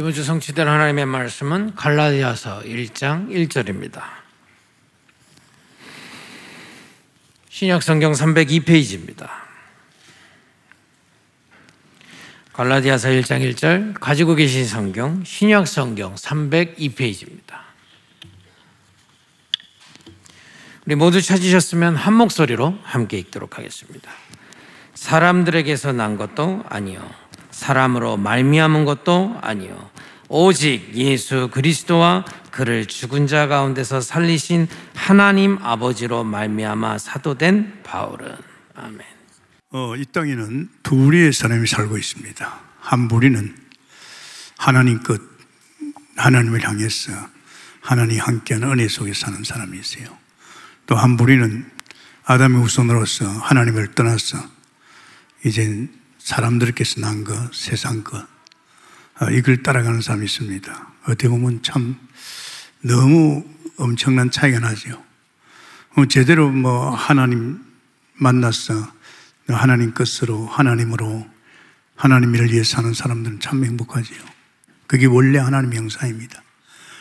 이번 주 성취될 하나님의 말씀은 갈라디아서 1장 1절입니다. 신약 성경 302페이지입니다. 갈라디아서 1장 1절 가지고 계신 성경 신약 성경 302페이지입니다. 우리 모두 찾으셨으면 한 목소리로 함께 읽도록 하겠습니다. 사람들에게서 난 것도 아니요 사람으로 말미암은 것도 아니요 오직 예수 그리스도와 그를 죽은 자 가운데서 살리신 하나님 아버지로 말미암아 사도된 바울은 아멘. 어, 이 땅에는 두 무리의 사람이 살고 있습니다. 한 무리는 하나님 끝 하나님을 향해서 하나님 함께하는 은혜 속에 사는 사람이 있어요. 또한 무리는 아담의 후손으로서 하나님을 떠나서 이제 사람들께서 난 것, 세상 것, 어, 이걸 따라가는 사람이 있습니다. 어떻게 보면 참 너무 엄청난 차이가 나죠. 어, 제대로 뭐 하나님 만났어. 하나님 것으로, 하나님으로, 하나님을 위해 사는 사람들은 참 행복하지요. 그게 원래 하나님 형상입니다.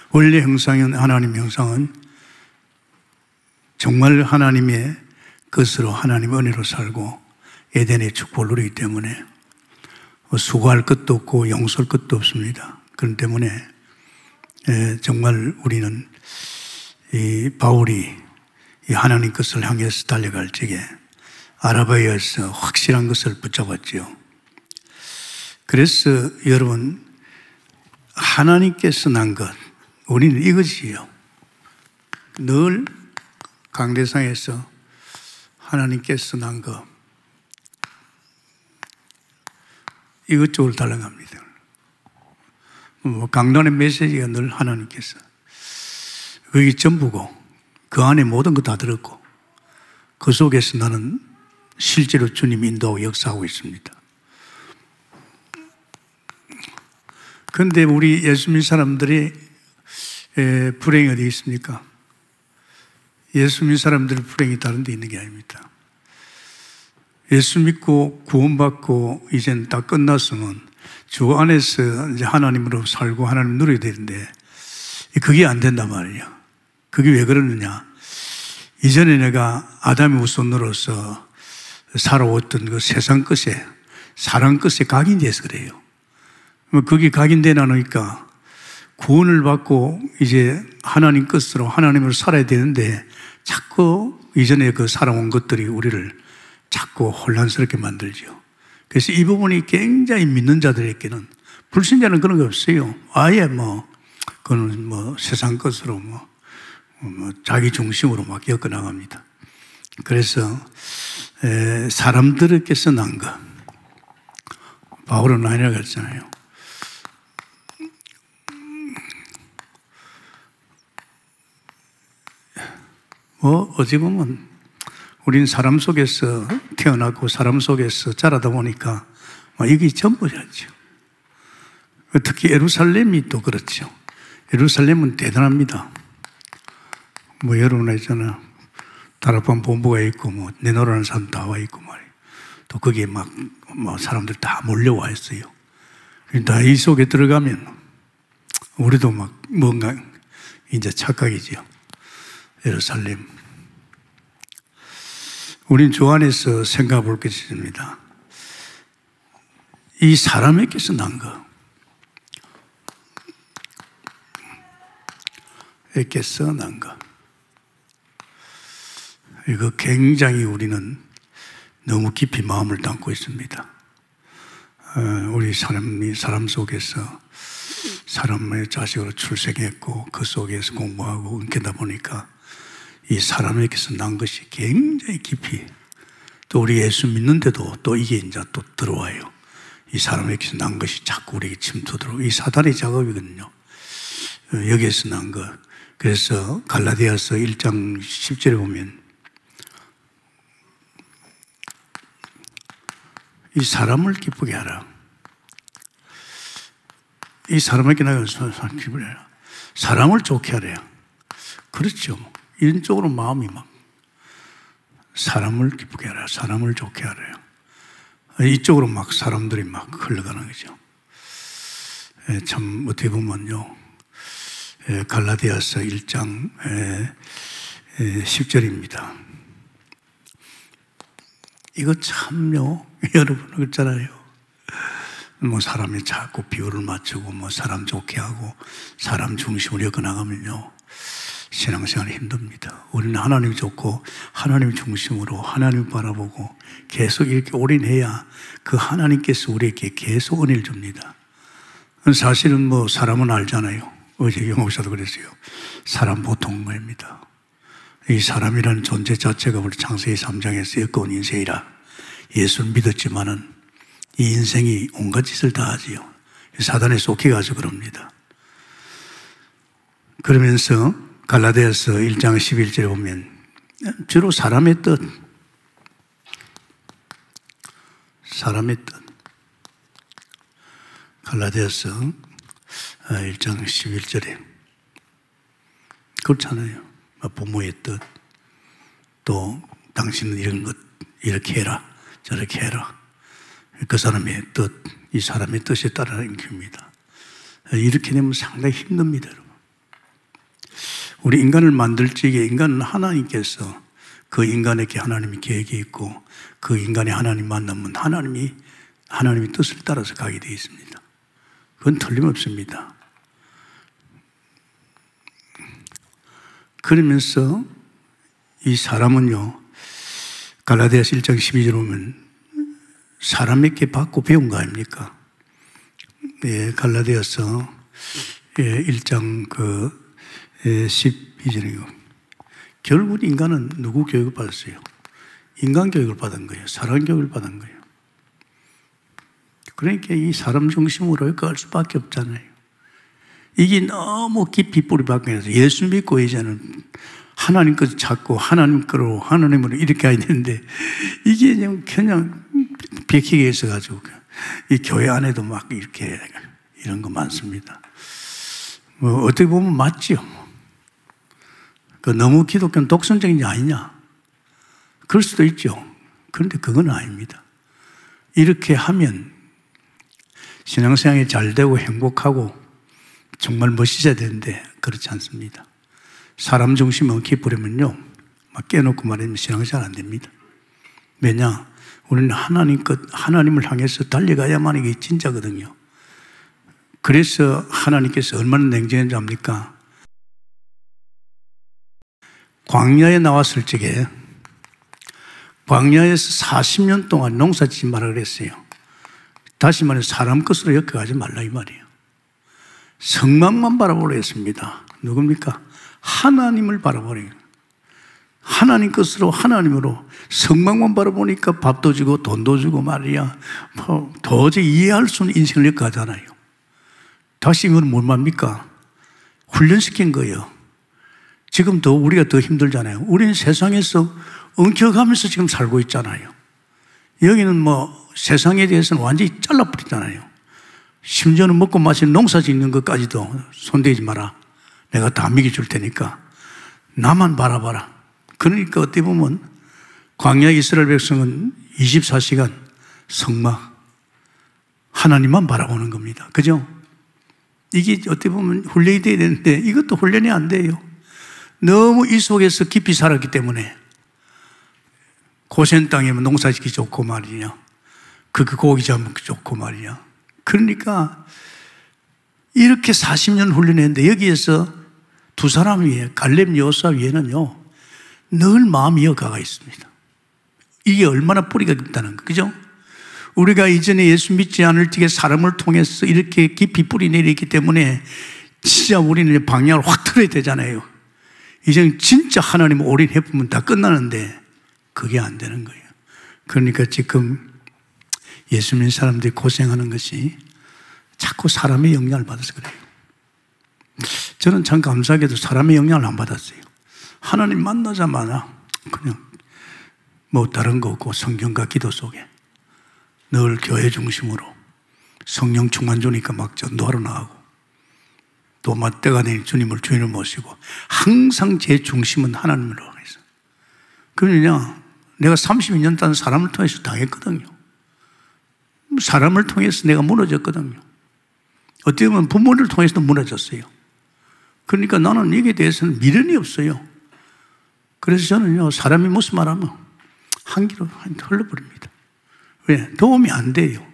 원래 형상은, 하나님 형상은 정말 하나님의 것으로, 하나님 은혜로 살고 에덴의 축복을 누리기 때문에 수고할 것도 없고 용서할 것도 없습니다. 그런 때문에 정말 우리는 이 바울이 이 하나님 것을 향해서 달려갈 적에 아라바에 서 확실한 것을 붙잡았지요. 그래서 여러분 하나님께서 난 것, 우리는 이것이요. 늘 강대상에서 하나님께서 난 것, 이것쪽으로 달려갑니다. 뭐 강단의 메시지가 늘 하나님께서 그게 전부고 그 안에 모든 거 다 들었고 그 속에서 나는 실제로 주님 인도하고 역사하고 있습니다. 그런데 우리 예수 믿 사람들이 불행이 어디 있습니까? 예수 믿 사람들의 불행이 다른 데 있는 게 아닙니다. 예수 믿고 구원받고 이젠 다 끝났으면 주 안에서 이제 하나님으로 살고 하나님 누려야 되는데 그게 안 된단 말이에요. 그게 왜 그러느냐? 이전에 내가 아담의 후손으로서 살아왔던 그 세상 끝에 사랑 끝에 각인돼서 그래요. 뭐 그게 각인돼 나니까 구원을 받고 이제 하나님 끝으로 하나님으로 살아야 되는데 자꾸 이전에 그 살아온 것들이 우리를 자꾸 혼란스럽게 만들죠. 그래서 이 부분이 굉장히 믿는 자들에게는 불신자는 그런 게 없어요. 아예 뭐, 그거는 뭐 세상 것으로 뭐, 뭐 자기 중심으로 막 엮어 나갑니다. 그래서 에, 사람들께서 난 것. 바울은 아니라고 했잖아요. 뭐, 어찌 보면 우리는 사람 속에서 태어나고 사람 속에서 자라다 보니까 뭐 이게 전부였죠. 특히 예루살렘이 또 그렇죠. 예루살렘은 대단합니다. 뭐 여러분 알잖아. 다락방 본부가 있고 뭐 내노라는 사람 다 와 있고 말이에요. 또 거기에 막 뭐 사람들 다 몰려와 있어요. 그러니까 이 속에 들어가면 우리도 막 뭔가 이제 착각이죠. 예루살렘. 우린 주 안에서 생각해 볼 것이 있습니다. 이 사람에게서 난 거. 에게서 난 거. 이거 굉장히 우리는 너무 깊이 마음을 담고 있습니다. 어, 우리 사람이 사람 속에서 사람의 자식으로 출생했고 그 속에서 공부하고 은게다 보니까 이 사람에게서 난 것이 굉장히 깊이 또 우리 예수 믿는데도 또 이게 이제 또 들어와요. 이 사람에게서 난 것이 자꾸 우리에게 침투들어. 이 사단의 작업이거든요. 어, 여기에서 난 것. 그래서 갈라디아서 1장 10절에 보면 이 사람을 기쁘게 하라. 이 사람에게 나가 기쁘게 하라. 사람을 좋게 하래요. 그렇죠. 쪽으로 마음이 막 사람을 기쁘게 하라, 사람을 좋게 하래요. 이쪽으로 막 사람들이 막 흘러가는 거죠. 예, 참 어떻게 보면요. 예, 갈라디아서 1장 10절입니다. 이거 참요. 여러분 그렇잖아요. 뭐 사람이 자꾸 비율을 맞추고 뭐 사람 좋게 하고 사람 중심으로 엮어 나가면요. 신앙생활이 힘듭니다. 우리는 하나님 좋고 하나님 중심으로 하나님 바라보고 계속 이렇게 올인해야 그 하나님께서 우리에게 계속 은혜를 줍니다. 사실은 뭐 사람은 알잖아요. 어제 영옥사도 그랬어요. 사람 보통 거입니다. 이 사람이라는 존재 자체가 우리 창세기 3장에서 역거운 인생이라 예수를 믿었지만은 이 인생이 온갖 짓을 다 하지요. 사단에 속해가지고 그럽니다. 그러면서 갈라디아서 1장 11절에 보면 주로 사람의 뜻, 사람의 뜻. 갈라디아서 1장 11절에 그렇잖아요. 뭐 부모의 뜻, 또 당신은 이런 것 이렇게 해라, 저렇게 해라. 그 사람의 뜻, 이 사람의 뜻에 따라는 겁니다. 이렇게 되면 상당히 힘듭니다. 우리 인간을 만들 적에 인간은 하나님께서 그 인간에게 하나님의 계획이 있고 그 인간이 하나님 만나면 하나님이 하나님의 뜻을 따라서 가게 되어 있습니다. 그건 틀림없습니다. 그러면서 이 사람은요, 갈라디아서 1장 12절 보면 사람에게 받고 배운 거 아닙니까? 예, 갈라디아서 예, 1장 그 12절이고 결국 인간은 누구 교육을 받았어요? 인간 교육을 받은 거예요. 사람 교육을 받은 거예요. 그러니까 이 사람 중심으로 갈 수밖에 없잖아요. 이게 너무 깊이 뿌리 박혀서 예수 믿고 이제는 하나님 것 찾고 하나님 거로 하나님으로 이렇게 해야 되는데 이게 그냥, 베끼게 있어가지고 이 교회 안에도 막 이렇게 이런 거 많습니다. 뭐 어떻게 보면 맞지요. 그 너무 기독교는 독선적인 게 아니냐? 그럴 수도 있죠. 그런데 그건 아닙니다. 이렇게 하면 신앙생활이 잘 되고 행복하고 정말 멋있어야 되는데 그렇지 않습니다. 사람 중심 엉키 뿌리면요. 막 깨놓고 말하면 신앙생활 안 됩니다. 왜냐? 우리는 하나님 것, 하나님을 향해서 달려가야만 이게 진짜거든요. 그래서 하나님께서 얼마나 냉정한지 압니까? 광야에 나왔을 적에 광야에서 40년 동안 농사 짓지 말라 그랬어요. 다시 말해 사람 것으로 엮어가지 말라 이 말이에요. 성망만 바라보려 했습니다. 누굽니까? 하나님을 바라보래요. 하나님 것으로 하나님으로 성망만 바라보니까 밥도 주고 돈도 주고 말이야. 뭐 도저히 이해할 수 없는 인생을 엮어가잖아요. 다시 이건 뭘 말입니까? 훈련시킨 거예요. 지금 더 우리가 더 힘들잖아요. 우리는 세상에서 엉켜가면서 지금 살고 있잖아요. 여기는 뭐 세상에 대해서는 완전히 잘라버리잖아요. 심지어는 먹고 마시는 농사 짓는 것까지도 손대지 마라. 내가 다 먹여줄 테니까. 나만 바라봐라. 그러니까 어떻게 보면 광야 이스라엘 백성은 24시간 성막 하나님만 바라보는 겁니다. 그죠? 이게 어떻게 보면 훈련이 돼야 되는데 이것도 훈련이 안 돼요. 너무 이 속에서 깊이 살았기 때문에 고센 땅이면 농사 짓기 좋고 말이냐. 그, 그 고기 잡기 좋고 말이냐. 그러니까 이렇게 40년 훈련했는데 여기에서 두 사람 위에 갈렙 여사 위에는요 늘 마음이 여가가 있습니다. 이게 얼마나 뿌리가 깊다는 거, 그죠? 우리가 이전에 예수 믿지 않을 적에 사람을 통해서 이렇게 깊이 뿌리 내리기 때문에 진짜 우리는 방향을 확 틀어야 되잖아요. 이제 진짜 하나님 올인해 보면 다 끝나는데 그게 안 되는 거예요. 그러니까 지금 예수 믿는 사람들이 고생하는 것이 자꾸 사람의 영향을 받아서 그래요. 저는 참 감사하게도 사람의 영향을 안 받았어요. 하나님 만나자마자 그냥 뭐 다른 거 없고 성경과 기도 속에 늘 교회 중심으로 성령 충만 주니까 막 전도하러 나가고 또 맞대가 된 주님을 주인을 모시고 항상 제 중심은 하나님으로 하겠어. 그러냐 내가 32년 단 사람을 통해서 당했거든요. 사람을 통해서 내가 무너졌거든요. 어떻게 보면 부모를 통해서도 무너졌어요. 그러니까 나는 여기에 대해서는 미련이 없어요. 그래서 저는요, 사람이 무슨 말하면 한 길로 흘러버립니다. 왜? 도움이 안 돼요.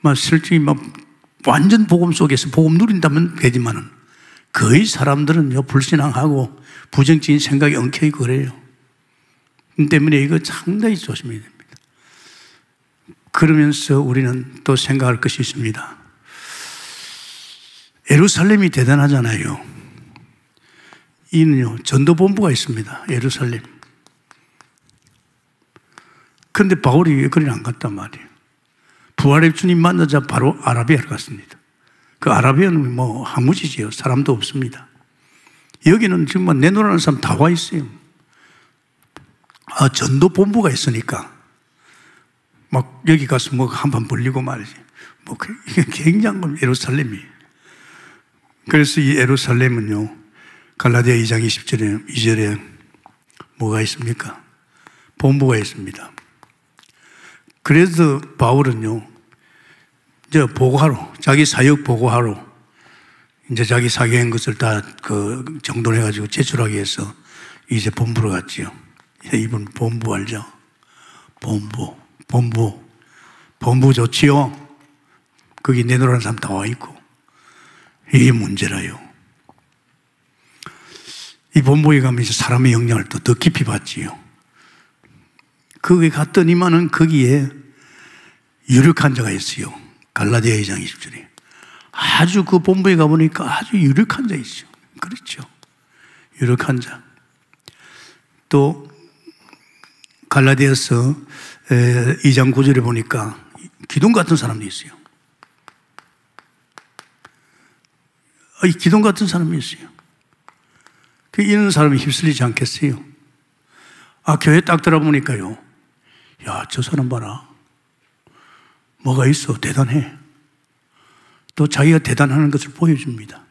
막 실증이 막 완전 복음 속에서 복음 누린다면 되지만은 거의 사람들은요, 불신앙하고 부정적인 생각이 엉켜있고 그래요. 때문에 이거 상당히 조심해야 됩니다. 그러면서 우리는 또 생각할 것이 있습니다. 예루살렘이 대단하잖아요. 이는요, 전도본부가 있습니다. 예루살렘. 그런데 바울이 거리를 안 갔단 말이에요. 부활의 주님 만나자 바로 아라비아를 갔습니다. 그 아라비아는 뭐 하무지지요. 사람도 없습니다. 여기는 뭐 내놓으라는 사람 다 와 있어요. 아, 전도 본부가 있으니까 막 여기 가서 뭐 한판 벌리고 말이지. 뭐 그, 굉장한. 예루살렘이. 그래서 이 예루살렘은요, 갈라디아 2장 20절에, 2절에 뭐가 있습니까? 본부가 있습니다. 그래서 바울은요, 이제 보고하러, 자기 사역 보고하러, 이제 자기 사교한 것을 다 그 정돈해가지고 제출하기 위해서 이제 본부로 갔지요. 이분 본부 알죠? 본부, 본부, 본부 좋지요? 거기 내놓으라는 사람 다 와 있고. 이게 문제라요. 이 본부에 가면 이제 사람의 영향을 또 더 깊이 받지요. 거기 갔더니만은 거기에 유력한 자가 있어요. 갈라디아 2장 20절에. 아주 그 본부에 가보니까 아주 유력한 자 있어요. 그렇죠. 유력한 자. 또, 갈라디아서 2장 9절에 보니까 기둥 같은 사람도 있어요. 이 기둥 같은 사람이 있어요. 그 이런 사람이 휩쓸리지 않겠어요? 아, 교회 딱 들어보니까요. 야, 저 사람 봐라. 뭐가 있어. 대단해. 또 자기가 대단하는 것을 보여줍니다.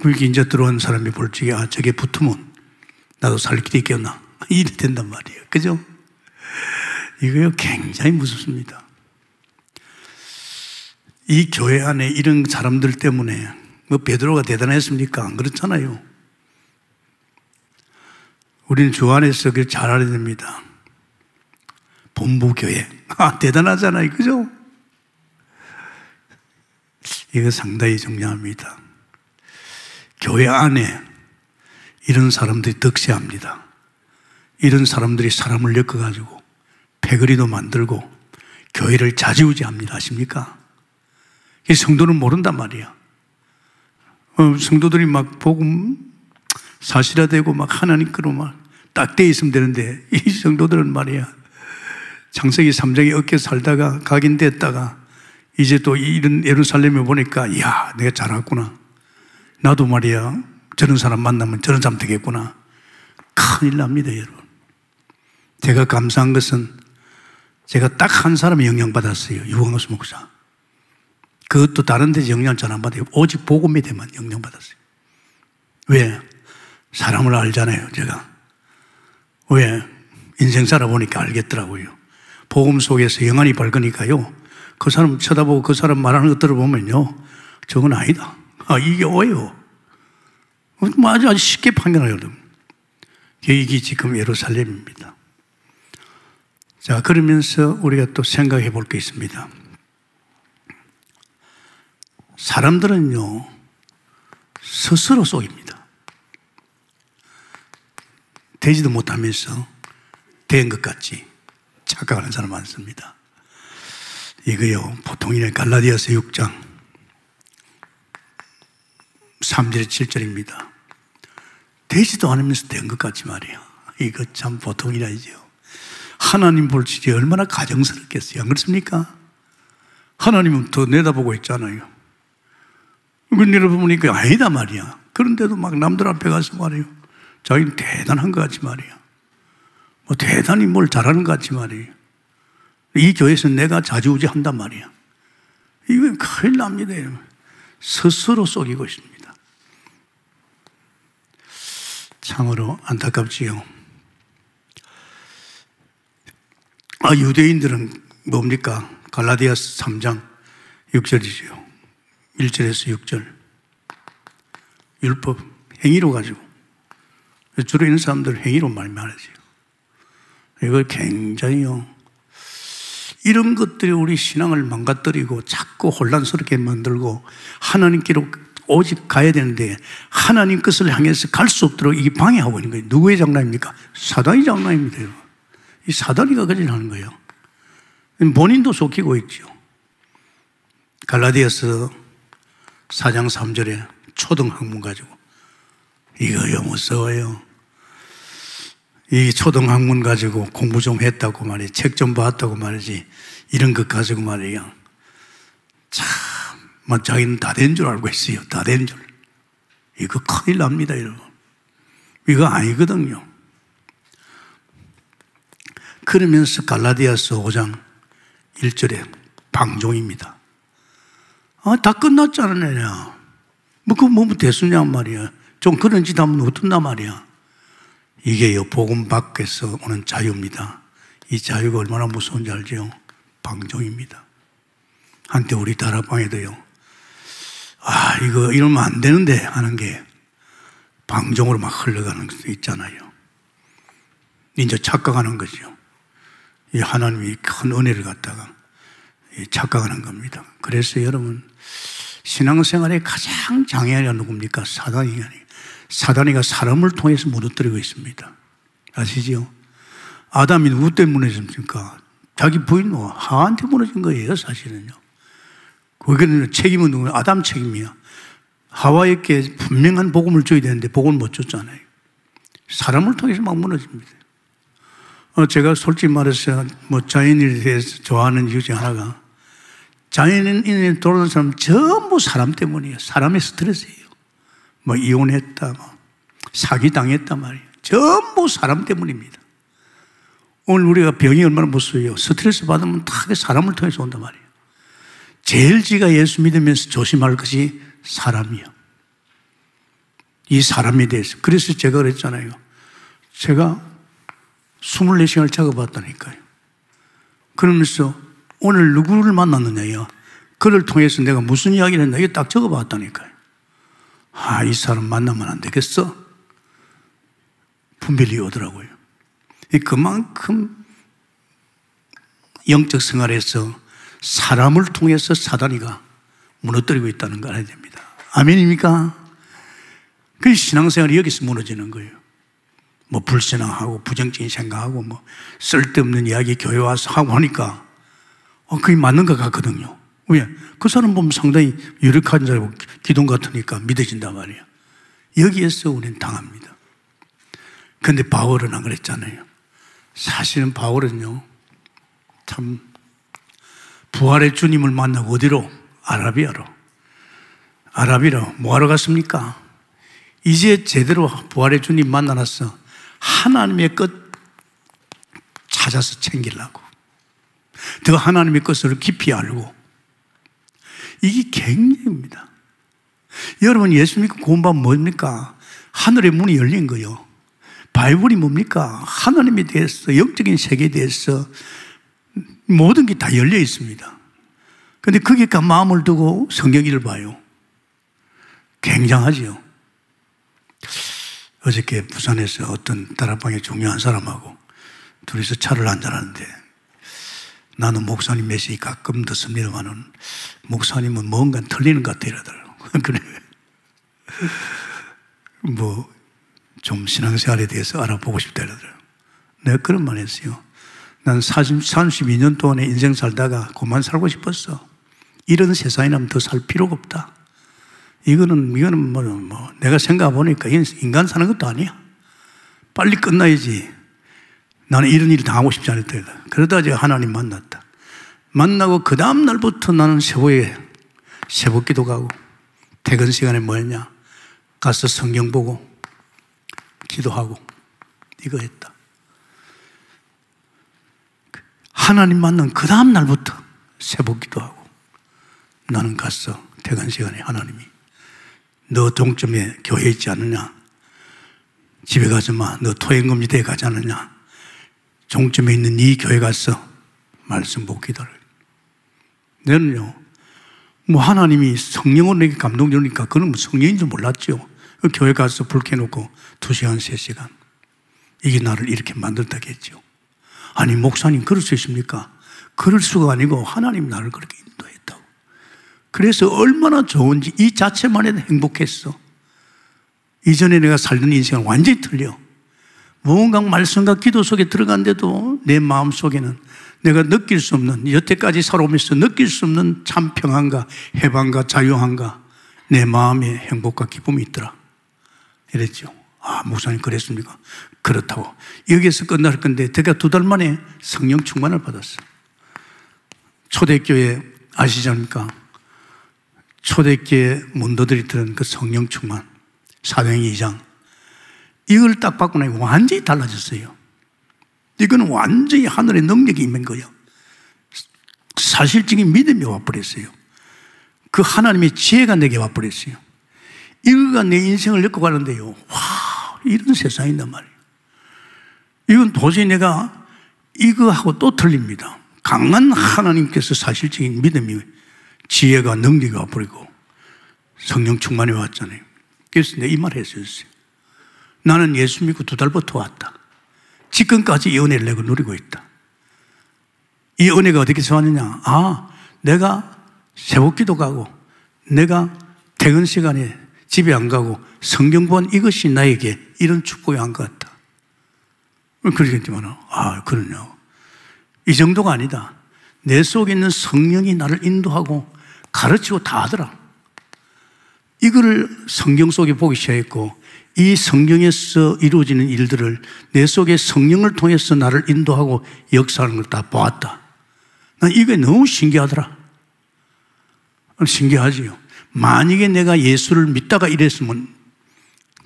그렇게 이제 들어온 사람이 볼 적에, 아, 저게 붙으면 나도 살 길이 있겠나. 이래 된단 말이에요. 그죠? 이거요, 굉장히 무섭습니다. 이 교회 안에 이런 사람들 때문에 뭐 베드로가 대단했습니까? 안 그렇잖아요. 우리는 주 안에서 그잘 알아야 됩니다. 본부 교회. 아, 대단하잖아요. 그죠? 이거 상당히 중요합니다. 교회 안에 이런 사람들이 득세합니다. 이런 사람들이 사람을 엮어가지고 패거리도 만들고 교회를 자지우지합니다. 아십니까? 이 성도는 모른단 말이야. 어, 성도들이 막 복음 사실화되고 막 하나님 거로 막딱 돼 있으면 되는데 이 성도들은 말이야. 창세기 3장에 어깨 살다가 각인됐다가 이제 또 이런 예루살렘에 보니까 야 내가 잘했구나. 나도 말이야 저런 사람 만나면 저런 사람 되겠구나. 큰일 납니다 여러분. 제가 감사한 것은 제가 딱 한 사람의 영향받았어요. 유광호수 목사. 그것도 다른 데서 영향을 잘 안 받아요. 오직 복음에 대만 영향받았어요. 왜? 사람을 알잖아요, 제가. 왜? 인생 살아보니까 알겠더라고요. 복음 속에서 영안이 밝으니까요. 그 사람 쳐다보고 그 사람 말하는 것 들어보면요. 저건 아니다. 아, 이게 오예요. 아주 아주 쉽게 판단하거든. 이게 지금 예루살렘입니다. 자, 그러면서 우리가 또 생각해 볼 게 있습니다. 사람들은요, 스스로 속입니다. 되지도 못하면서 된 것 같이 착각하는 사람 많습니다. 이거요, 보통이네 갈라디아서 6장 3절 7절입니다. 되지도 않으면서 된 것 같지 말이야. 이거 참 보통이라죠. 하나님 볼 적에 얼마나 가정스럽겠어요. 안 그렇습니까? 하나님은 더 내다보고 있잖아요. 그걸 내려보니까 아니다 말이야. 그런데도 막 남들 앞에 가서 말이에요. 자기는 대단한 것 같지 말이야. 뭐 대단히 뭘 잘하는 것 같지 말이에요. 이 교회에서 내가 자주우지 한단 말이야. 이건 큰일 납니다. 스스로 속이고 있습니다. 참으로 안타깝지요. 아, 유대인들은 뭡니까? 갈라디아스 3장 6절이지요. 1절에서 6절. 율법, 행위로 가지고. 주로 있는 사람들 행위로 많이 말하지. 이거 굉장히요. 이런 것들이 우리 신앙을 망가뜨리고 자꾸 혼란스럽게 만들고 하나님께로 오직 가야 되는데 하나님 것을 향해서 갈 수 없도록 이게 방해하고 있는 거예요. 누구의 장난입니까? 사단의 장난입니다. 이 사단이가 그짓 하는 거예요. 본인도 속이고 있죠. 갈라디아서 4장 3절에 초등학문 가지고 이거요 무서워요. 이 초등학문 가지고 공부 좀 했다고 말이야. 책좀 봤다고 말이지. 이런 것 가지고 말이야. 참, 막 자기는 다 된 줄 알고 있어요. 다 된 줄. 이거 큰일 납니다, 여러분. 이거 아니거든요. 그러면서 갈라디아서 5장 1절에 방종입니다. 아, 다 끝났잖아요. 뭐, 그, 뭐, 대수냐 말이야. 좀 그런 짓 하면 어떤단 말이야. 이게요, 복음 밖에서 오는 자유입니다. 이 자유가 얼마나 무서운지 알죠? 방종입니다. 한때 우리 다락방에도요, 아, 이거 이러면 안 되는데 하는 게 방종으로 막 흘러가는 것 있잖아요. 이제 착각하는 거죠. 이 하나님이 큰 은혜를 갖다가 착각하는 겁니다. 그래서 여러분, 신앙생활에 가장 장애가 누굽니까? 사단이 아니에요. 사단이가 사람을 통해서 무너뜨리고 있습니다. 아시죠? 아담이 누구 때문에 무너집니까? 자기 부인 하한테 무너진 거예요, 사실은요. 거기는 책임은 누구 아담 책임이야. 하와에게 분명한 복음을 줘야 되는데 복음을 못 줬잖아요. 사람을 통해서 막 무너집니다. 어, 제가 솔직히 말해서 뭐 자연인에 대해서 좋아하는 이유 중 하나가 자연인에 돌아오는 사람 전부 사람 때문이에요. 사람의 스트레스예요. 뭐 이혼했다, 뭐 사기 당했다 말이에요. 전부 사람 때문입니다. 오늘 우리가 병이 얼마나 무서워요. 스트레스 받으면 다 사람을 통해서 온단 말이에요. 제일 지가 예수 믿으면서 조심할 것이 사람이요. 이 사람에 대해서. 그래서 제가 그랬잖아요. 제가 24시간을 작업했다니까요. 그러면서 오늘 누구를 만났느냐요. 그를 통해서 내가 무슨 이야기를 했나 이게 딱 적어봤다니까요. 아, 이 사람 만나면 안 되겠어? 분별이 오더라고요. 그만큼 영적 생활에서 사람을 통해서 사단이가 무너뜨리고 있다는 걸 알아야 됩니다. 아멘입니까? 그 신앙생활이 여기서 무너지는 거예요. 뭐 불신앙하고 부정적인 생각하고 뭐 쓸데없는 이야기 교회 와서 하고 하니까 어, 그게 맞는 것 같거든요. 왜? 그 사람 보면 상당히 유력한 자고 기둥 같으니까 믿어진단 말이에요. 여기에서 우리는 당합니다. 근데 바울은 안 그랬잖아요. 사실은 바울은요, 참, 부활의 주님을 만나고 어디로? 아라비아로. 아라비로. 뭐하러 갔습니까? 이제 제대로 부활의 주님 만나놨어. 하나님의 것 찾아서 챙기려고. 더 하나님의 것을 깊이 알고. 이게 갱년입니다. 여러분 예수 믿고 구원받 뭡니까? 하늘의 문이 열린 거요. 바이블이 뭡니까? 하나님에 대해서, 영적인 세계에 대해서 모든 게 다 열려 있습니다. 근데 거기까 마음을 두고 성경기를 봐요. 굉장하지요. 어저께 부산에서 어떤 다락방에 중요한 사람하고 둘이서 차를 한잔하는데 나는 목사님 메시지 가끔 듣습니다만은 목사님은 뭔가 틀리는 것 같아 이러더라고. 그래. 뭐, 좀 신앙생활에 대해서 알아보고 싶다 이러더라고. 내가 그런 말 했어요. 난 40, 32년 동안에 인생 살다가 그만 살고 싶었어. 이런 세상이라면 더 살 필요가 없다. 이거는, 이거는 뭐, 뭐, 내가 생각해보니까 인간 사는 것도 아니야. 빨리 끝나야지. 나는 이런 일을 당하고 싶지 않았다. 그러다 이제 하나님 만났다. 만나고 그 다음 날부터 나는 세보에, 세보 기도 가고, 퇴근 시간에 뭐 했냐? 가서 성경 보고, 기도하고, 이거 했다. 하나님 만난 그 다음 날부터 세보 기도하고, 나는 갔어. 퇴근 시간에 하나님이. 너 동점에 교회 있지 않느냐? 집에 가지 마. 너 토행금지대에 가지 않느냐? 종점에 있는 이 교회 가서 말씀 보고 기도를. 너는요, 뭐 하나님이 성령으로 내게 감동 주니까 그는 뭐 성령인 줄 몰랐죠. 그 교회 가서 불 켜놓고 두 시간, 세 시간. 이게 나를 이렇게 만들다겠죠. 아니, 목사님, 그럴 수 있습니까? 그럴 수가 아니고 하나님 나를 그렇게 인도했다고. 그래서 얼마나 좋은지 이 자체만 해도 행복했어. 이전에 내가 살던 인생은 완전히 틀려. 무언가 말씀과 기도 속에 들어간데도 내 마음 속에는 내가 느낄 수 없는, 여태까지 살아오면서 느낄 수 없는 참 평안과 해방과 자유함과 내 마음의 행복과 기쁨이 있더라. 이랬죠. 아, 목사님 그랬습니까? 그렇다고. 여기에서 끝날 건데, 제가 두 달 만에 성령 충만을 받았어요. 초대교회 아시지 않습니까? 초대교회 문도들이 들은 그 성령 충만. 사도행 2장. 이걸 딱 받고 나니 완전히 달라졌어요. 이거는 완전히 하늘의 능력이 있는 거예요. 사실적인 믿음이 와버렸어요. 그 하나님의 지혜가 내게 와버렸어요. 이거가 내 인생을 엮고 가는데요. 와, 이런 세상이 있단 말이에요. 이건 도저히 내가 이거하고 또 틀립니다. 강한 하나님께서 사실적인 믿음이 지혜가 능력이 와버리고 성령 충만이 왔잖아요. 그래서 내이말 했어요. 나는 예수 믿고 두 달부터 왔다. 지금까지 이 은혜를 내가 누리고 있다. 이 은혜가 어떻게 좋았느냐? 아, 내가 새벽 기도 가고, 내가 퇴근 시간에 집에 안 가고 성경 본 이것이 나에게 이런 축복이 한 것 같다. 그러겠지만, 아, 그러냐. 이 정도가 아니다. 내 속에 있는 성령이 나를 인도하고 가르치고 다 하더라. 이거를 성경 속에 보기 시작했고, 이 성경에서 이루어지는 일들을 내 속에 성령을 통해서 나를 인도하고 역사하는 걸 다 보았다. 난 이게 너무 신기하더라. 신기하지요. 만약에 내가 예수를 믿다가 이랬으면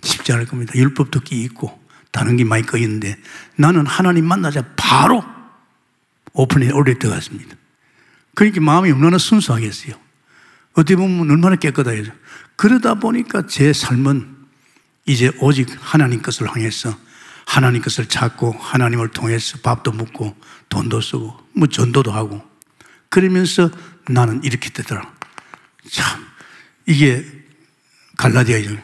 쉽지 않을 겁니다. 율법도 끼 있고 다른 게 많이 꺼 있는데 나는 하나님 만나자 바로 오픈에 올려 들어갔습니다. 그러니까 마음이 얼마나 순수하겠어요. 어떻게 보면 얼마나 깨끗하겠어요. 그러다 보니까 제 삶은 이제 오직 하나님 것을 향해서 하나님 것을 찾고 하나님을 통해서 밥도 먹고 돈도 쓰고 뭐 전도도 하고 그러면서 나는 이렇게 되더라. 참 이게 갈라디아죠.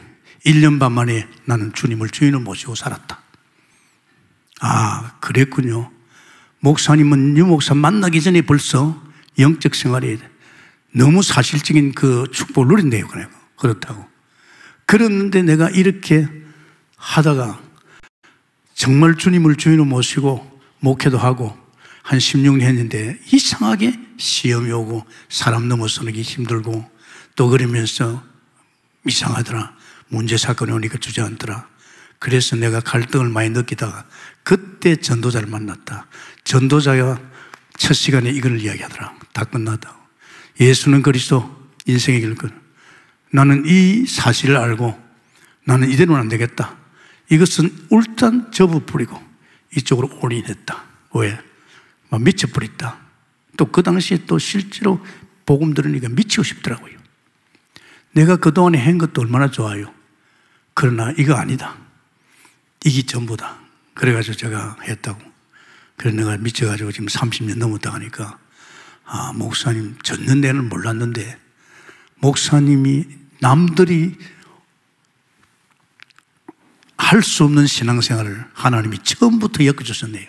1년 반 만에 나는 주님을 주인을 모시고 살았다. 아, 그랬군요. 목사님은 유 목사 만나기 전에 벌써 영적 생활에 너무 사실적인 그 축복을 누린대요. 그렇다고. 그랬는데 내가 이렇게 하다가 정말 주님을 주인으로 모시고 목회도 하고 한 16년 했는데 이상하게 시험이 오고 사람 넘어서는 게 힘들고 또 그러면서 이상하더라. 문제 사건이 오니까 주저앉더라. 그래서 내가 갈등을 많이 느끼다가 그때 전도자를 만났다. 전도자가 첫 시간에 이걸 이야기하더라. 다 끝났다. 예수는 그리스도 인생의 길건 나는 이 사실을 알고 나는 이대로는 안 되겠다. 이것은 울산 접어버리고 이쪽으로 올인했다. 왜? 막 미쳐버렸다. 또 그 당시에 또 실제로 복음 들으니까 미치고 싶더라고요. 내가 그동안에 한 것도 얼마나 좋아요. 그러나 이거 아니다. 이게 전부다. 그래가지고 제가 했다고. 그래서 내가 미쳐가지고 지금 30년 넘었다 하니까, 아, 목사님, 졌는 데는 몰랐는데, 목사님이 남들이 할 수 없는 신앙생활을 하나님이 처음부터 엮어주셨네요.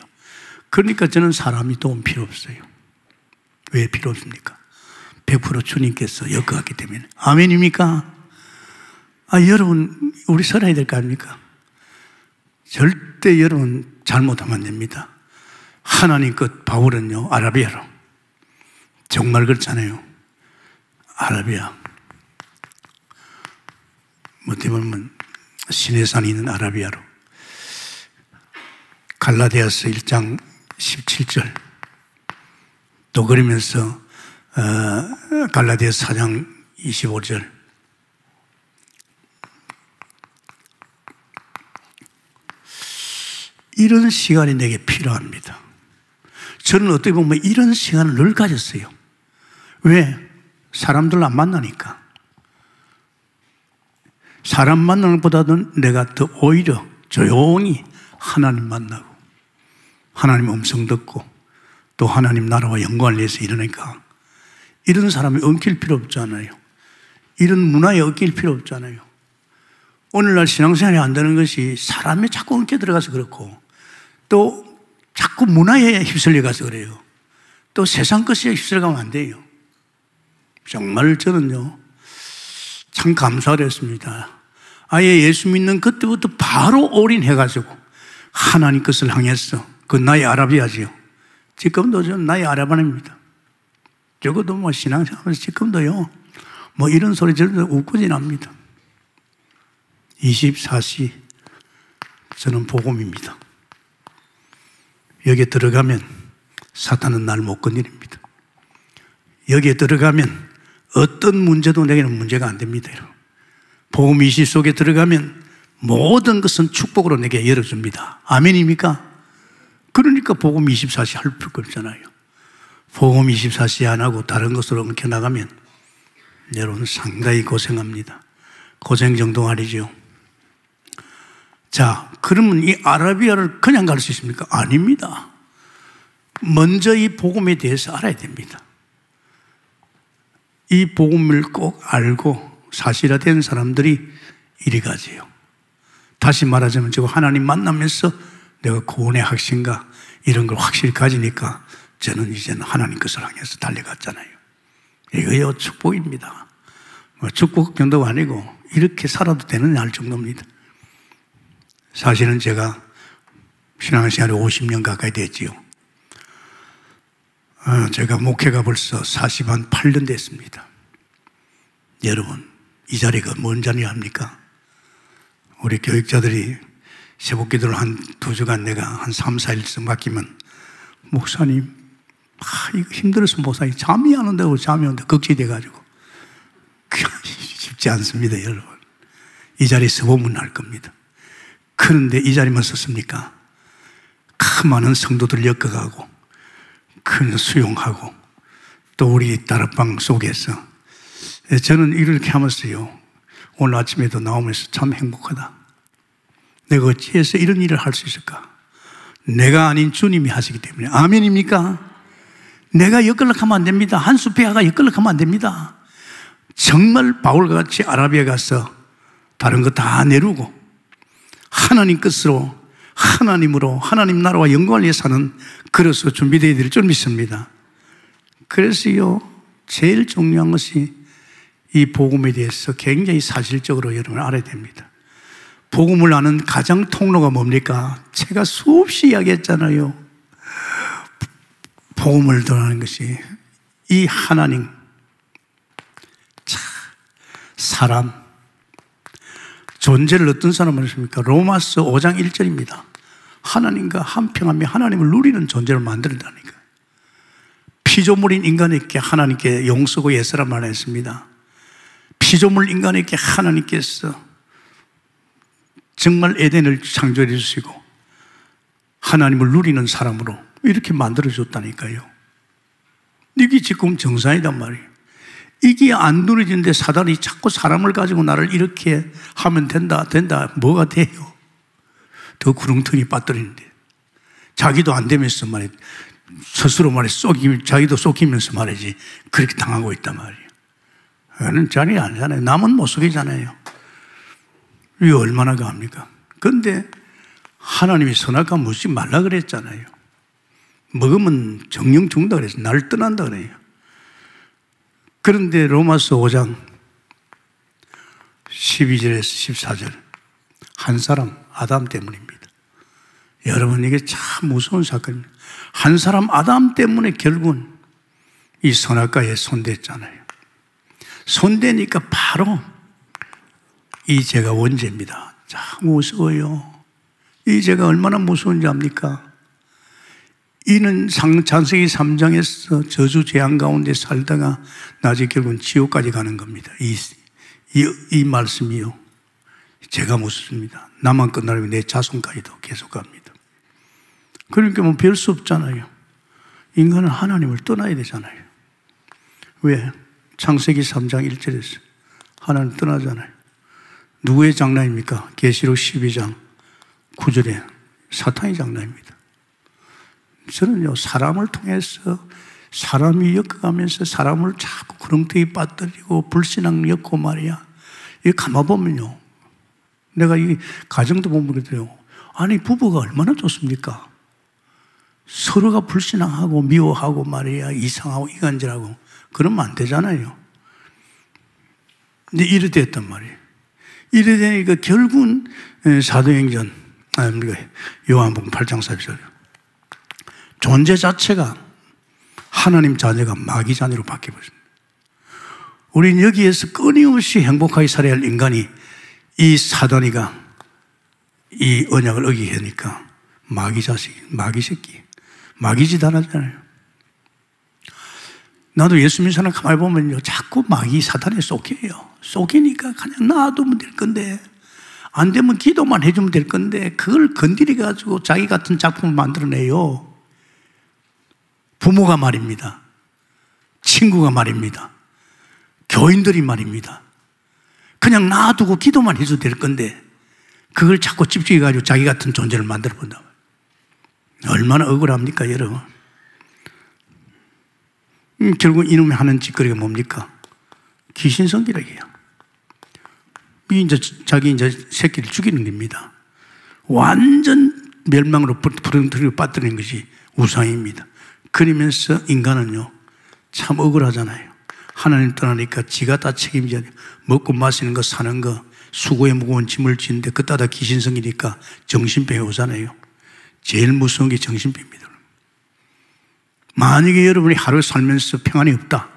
그러니까 저는 사람이 도움 필요 없어요. 왜 필요 없습니까? 100% 주님께서 엮어갔기 때문에. 아멘입니까? 아, 여러분, 우리 살아야 될 거 아닙니까? 절대 여러분 잘못하면 안 됩니다. 하나님 것 바울은요, 아라비아로. 정말 그렇잖아요. 아라비아. 어떻게 보면 신의 산이 있는 아라비아로. 갈라디아서 1장 17절. 또 그러면서 어, 갈라디아서 4장 25절. 이런 시간이 내게 필요합니다. 저는 어떻게 보면 이런 시간을 늘 가졌어요. 왜? 사람들 안 만나니까. 사람 만나는 것보다는 내가 더 오히려 조용히 하나님 만나고 하나님 음성 듣고 또 하나님 나라와 영광을 위해서 이러니까 이런 사람이 엉킬 필요 없잖아요. 이런 문화에 엉킬 필요 없잖아요. 오늘날 신앙생활이 안 되는 것이 사람이 자꾸 엉켜 들어가서 그렇고 또 자꾸 문화에 휩쓸려 가서 그래요. 또 세상 것에 휩쓸려 가면 안 돼요. 정말 저는요, 참 감사를 했습니다. 아예 예수 믿는 그때부터 바로 올인해가지고 하나님 것을 향해서 그 나의 아라비아지요. 지금도 저는 나의 아라바입니다. 적어도 뭐 신앙생활에서 지금도요, 뭐 이런 소리 들으면 웃고 지납니다. 24시 저는 복음입니다. 여기에 들어가면 사탄은 날 못 건드립니다. 여기에 들어가면 어떤 문제도 내게는 문제가 안 됩니다. 복음 20 속에 들어가면 모든 것은 축복으로 내게 열어줍니다. 아멘입니까? 그러니까 복음 24시 할 필요 없잖아요. 복음 24시 안 하고 다른 것으로 엉켜나가면 여러분 상당히 고생합니다. 고생 정도 아니죠. 자, 그러면 이 아라비아를 그냥 갈 수 있습니까? 아닙니다. 먼저 이 복음에 대해서 알아야 됩니다. 이 복음을 꼭 알고 사실화된 사람들이 이리 가지요. 다시 말하자면 제가 하나님 만나면서 내가 구원의 확신과 이런 걸 확실히 가지니까 저는 이제는 하나님 것을 향해서 달려갔잖아요. 이거요 축복입니다. 뭐 축복 정도가 아니고 이렇게 살아도 되느냐 할 정도입니다. 사실은 제가 신앙생활이 50년 가까이 됐지요. 어, 제가 목회가 벌써 40한 8년 됐습니다. 여러분, 이 자리가 뭔 자리 합니까? 우리 교육자들이 새벽 기도를 한 두 주간 내가 한 3, 4일쯤 맡기면 목사님, 아, 이거 힘들어서 목사님 잠이 안 온다고 잠이 온다 걱정이 돼가지고 쉽지 않습니다, 여러분. 이 자리에 서 보면 날 겁니다. 그런데 이 자리만 썼습니까? 큰 많은 성도들 엮어가고 큰 수용하고 또 우리 다락방 속에서. 저는 이렇게 하면서요. 오늘 아침에도 나오면서 참 행복하다. 내가 어찌해서 이런 일을 할 수 있을까? 내가 아닌 주님이 하시기 때문에. 아멘입니까? 내가 엮을락하면 안 됩니다. 한수 배아가 엮을락하면 안 됩니다. 정말 바울같이 아라비아 가서 다른 거 다 내루고 하나님 것으로 하나님으로 하나님 나라와 영광을 위해 사는 그릇으로 준비되어야 될 줄 믿습니다. 그래서요, 제일 중요한 것이 이 복음에 대해서 굉장히 사실적으로 여러분 알아야 됩니다. 복음을 아는 가장 통로가 뭡니까? 제가 수없이 이야기했잖아요. 복음을 전하는 것이 이 하나님, 자, 사람, 존재를 어떤 사람을 했습니까? 로마서 5장 1절입니다. 하나님과 한평하며 하나님을 누리는 존재를 만들다니까. 피조물인 인간에게 하나님께 용서고 예수란 말을 했습니다. 피조물 인간에게 하나님께서 정말 에덴을 창조해 주시고 하나님을 누리는 사람으로 이렇게 만들어 줬다니까요. 이게 지금 정상이단 말이에요. 이게 안 누려지는데 사단이 자꾸 사람을 가지고 나를 이렇게 하면 된다, 된다, 뭐가 돼요? 더 구렁텅이 빠뜨리는데. 자기도 안 되면서 말이 스스로 말이 속이, 자기도 속이면서 말이지. 그렇게 당하고 있단 말이에요. 그는 자리 아니잖아요. 남은 못 속이잖아요. 이게 얼마나 가합니까? 근데 하나님이 선악과 묻지 말라 그랬잖아요. 먹으면 정령 죽는다 그랬어. 날 떠난다 그래요. 그런데 로마서 5장 12절에서 14절 한 사람 아담 때문입니다. 여러분 이게 참 무서운 사건입니다. 한 사람 아담 때문에 결국은 이 선악과에 손댔잖아요. 손대니까 바로 이 죄가 원죄입니다. 참 무서워요. 이 죄가 얼마나 무서운지 압니까? 이는 장세기 3장에서 저주 재앙 가운데 살다가 나중에 결국은 지옥까지 가는 겁니다. 이, 이, 이 말씀이요. 제가 묻습니다. 나만 끝나면 내 자손까지도 계속 갑니다. 그러니까 뭐 별 수 없잖아요. 인간은 하나님을 떠나야 되잖아요. 왜? 창세기 3장 1절에서 하나님 떠나잖아요. 누구의 장난입니까? 계시록 12장 9절에 사탄의 장난입니다. 저는요, 사람을 통해서 사람이 엮어가면서 사람을 자꾸 구렁텅이 빠뜨리고 불신앙 엮고 말이야. 이 가만 보면요. 내가 이 가정도 보면 그래요. 아니, 부부가 얼마나 좋습니까? 서로가 불신앙하고 미워하고 말이야. 이상하고 이간질하고. 그러면 안 되잖아요. 근데 이래 됐단 말이에요. 이래 되니까 결국은 사도행전, 아, 요한복음 8장 4절. 존재 자체가 하나님 자녀가 마귀 자녀로 바뀌어 버립니다. 우리는 여기에서 끊임없이 행복하게 살아야 할 인간이 이 사단이가 이 언약을 어기게 하니까 마귀 자식, 마귀 새끼, 마귀 짓 하나잖아요. 나도 예수 믿는 사람 가만히 보면요. 자꾸 마귀 사탄에 속여요. 속이니까 그냥 놔두면 될 건데, 안 되면 기도만 해주면 될 건데, 그걸 건드려가지고 자기 같은 작품을 만들어내요. 부모가 말입니다. 친구가 말입니다. 교인들이 말입니다. 그냥 놔두고 기도만 해도 될 건데, 그걸 자꾸 집중해가지고 자기 같은 존재를 만들어 본다. 얼마나 억울합니까, 여러분? 음, 결국 이놈이 하는 짓거리가 뭡니까? 귀신성기라기요. 이제 자기 이제 새끼를 죽이는 겁니다. 완전 멸망으로 부릉부릉 빠뜨리는 것이 우상입니다. 그러면서 인간은요, 참 억울하잖아요. 하나님 떠나니까 지가 다 책임져야 돼요. 먹고 마시는 거, 사는 거, 수고에 무거운 짐을 지는데 그따 다 귀신성이니까 정신병이 오잖아요. 제일 무서운 게 정신병입니다. 만약에 여러분이 하루 살면서 평안이 없다.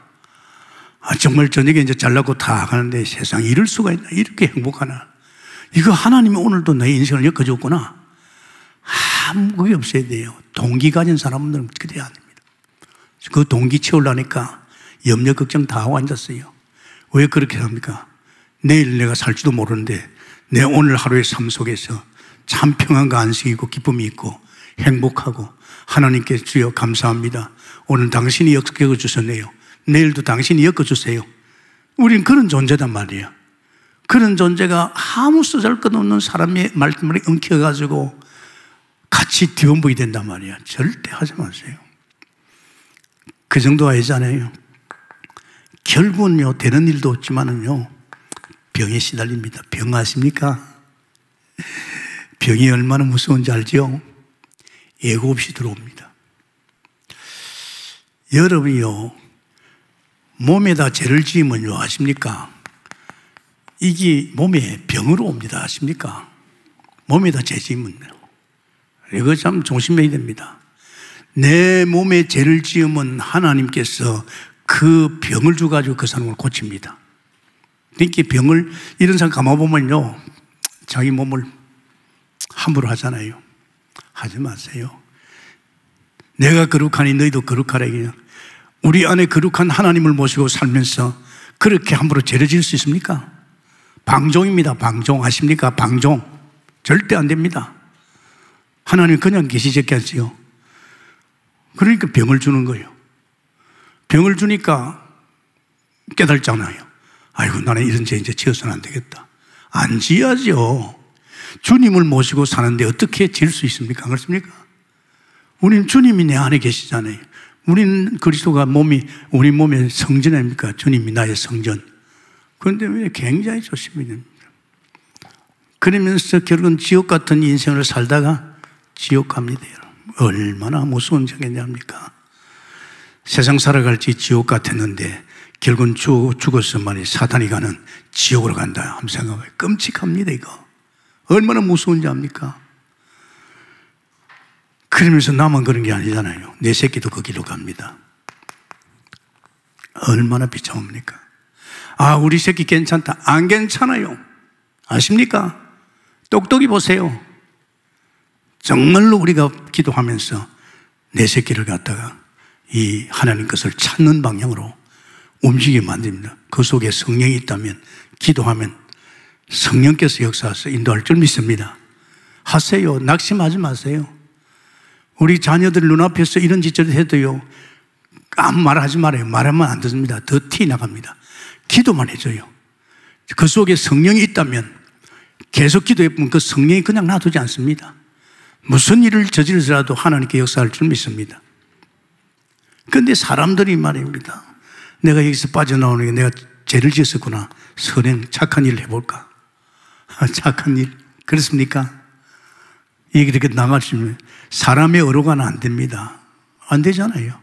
아, 정말 저녁에 이제 잘나고 다 가는데 세상에 이럴 수가 있나? 이렇게 행복하나? 이거 하나님이 오늘도 내 인생을 엮어줬구나. 아무 그게 없어야 돼요. 동기 가진 사람들은 그래야 안 됩니다. 그 동기 채우려니까 염려, 걱정 다 하고 앉았어요. 왜 그렇게 합니까? 내일 내가 살지도 모르는데 내 오늘 하루의 삶 속에서 참 평안과 안식이 고 기쁨이 있고 행복하고 하나님께 주여 감사합니다. 오늘 당신이 엮어 주셨네요. 내일도 당신이 엮어 주세요. 우린 그런 존재단 말이에요. 그런 존재가 아무 쓰잘것 없는 사람의 말씀을 엉켜가지고 같이 뒤원복이 된단 말이야. 절대 하지 마세요. 그 정도 아니잖아요. 결국은요, 되는 일도 없지만은요, 병에 시달립니다. 병 아십니까? 병이 얼마나 무서운지 알죠? 예고 없이 들어옵니다. 여러분이요, 몸에다 죄를 지으면요, 아십니까? 이게 몸에 병으로 옵니다. 아십니까? 몸에다 죄 지으면요. 이거 참 조심해야 됩니다. 내 몸에 죄를 지으면 하나님께서 그 병을 주가지고 그 사람을 고칩니다. 그러니까 병을, 이런 사람 감아보면요, 자기 몸을 함부로 하잖아요. 하지 마세요. 내가 거룩하니 너희도 거룩하라. 우리 안에 거룩한 하나님을 모시고 살면서 그렇게 함부로 죄를 지을 수 있습니까? 방종입니다. 방종. 아십니까? 방종. 절대 안 됩니다. 하나님 그냥 계시적게 하지요. 그러니까 병을 주는 거예요. 병을 주니까 깨달잖아요. 아이고, 나는 이런 죄 이제 지어서는 안 되겠다. 안 지어야죠. 주님을 모시고 사는데 어떻게 지을 수 있습니까? 그렇습니까? 우리는 주님이 내 안에 계시잖아요. 우리는 그리스도가 몸이, 우리 몸의 성전 아닙니까? 주님이 나의 성전. 그런데 왜 굉장히 조심해야 됩니다. 그러면서 결국은 지옥 같은 인생을 살다가 지옥 갑니다. 얼마나 무서운 적이냐입니까? 세상 살아갈지 지옥 같았는데 결국은 죽었으만이 사탄이 가는 지옥으로 간다. 한번 생각해 끔찍합니다, 이거. 얼마나 무서운지 압니까? 그러면서 나만 그런 게 아니잖아요. 내 새끼도 그 길로 갑니다. 얼마나 비참합니까? 아, 우리 새끼 괜찮다. 안 괜찮아요. 아십니까? 똑똑히 보세요. 정말로 우리가 기도하면서 내 새끼를 갖다가 이 하나님 것을 찾는 방향으로 움직이게 만듭니다. 그 속에 성령이 있다면 기도하면 성령께서 역사하서 인도할 줄 믿습니다. 하세요. 낙심하지 마세요. 우리 자녀들 눈앞에서 이런 짓을 해도요, 아무 말 하지 말아요. 말하면 안 듣습니다. 더 티 나갑니다. 기도만 해줘요. 그 속에 성령이 있다면 계속 기도해보면 그 성령이 그냥 놔두지 않습니다. 무슨 일을 저지르더라도 하나님께 역사할 줄 믿습니다. 근데 사람들이 말입니다. 내가 여기서 빠져나오는 게 내가 죄를 지었었구나. 선행, 착한 일을 해볼까? 착한 일. 그렇습니까? 이게 이렇게 나가시면 사람의 어로가는 안 됩니다. 안 되잖아요.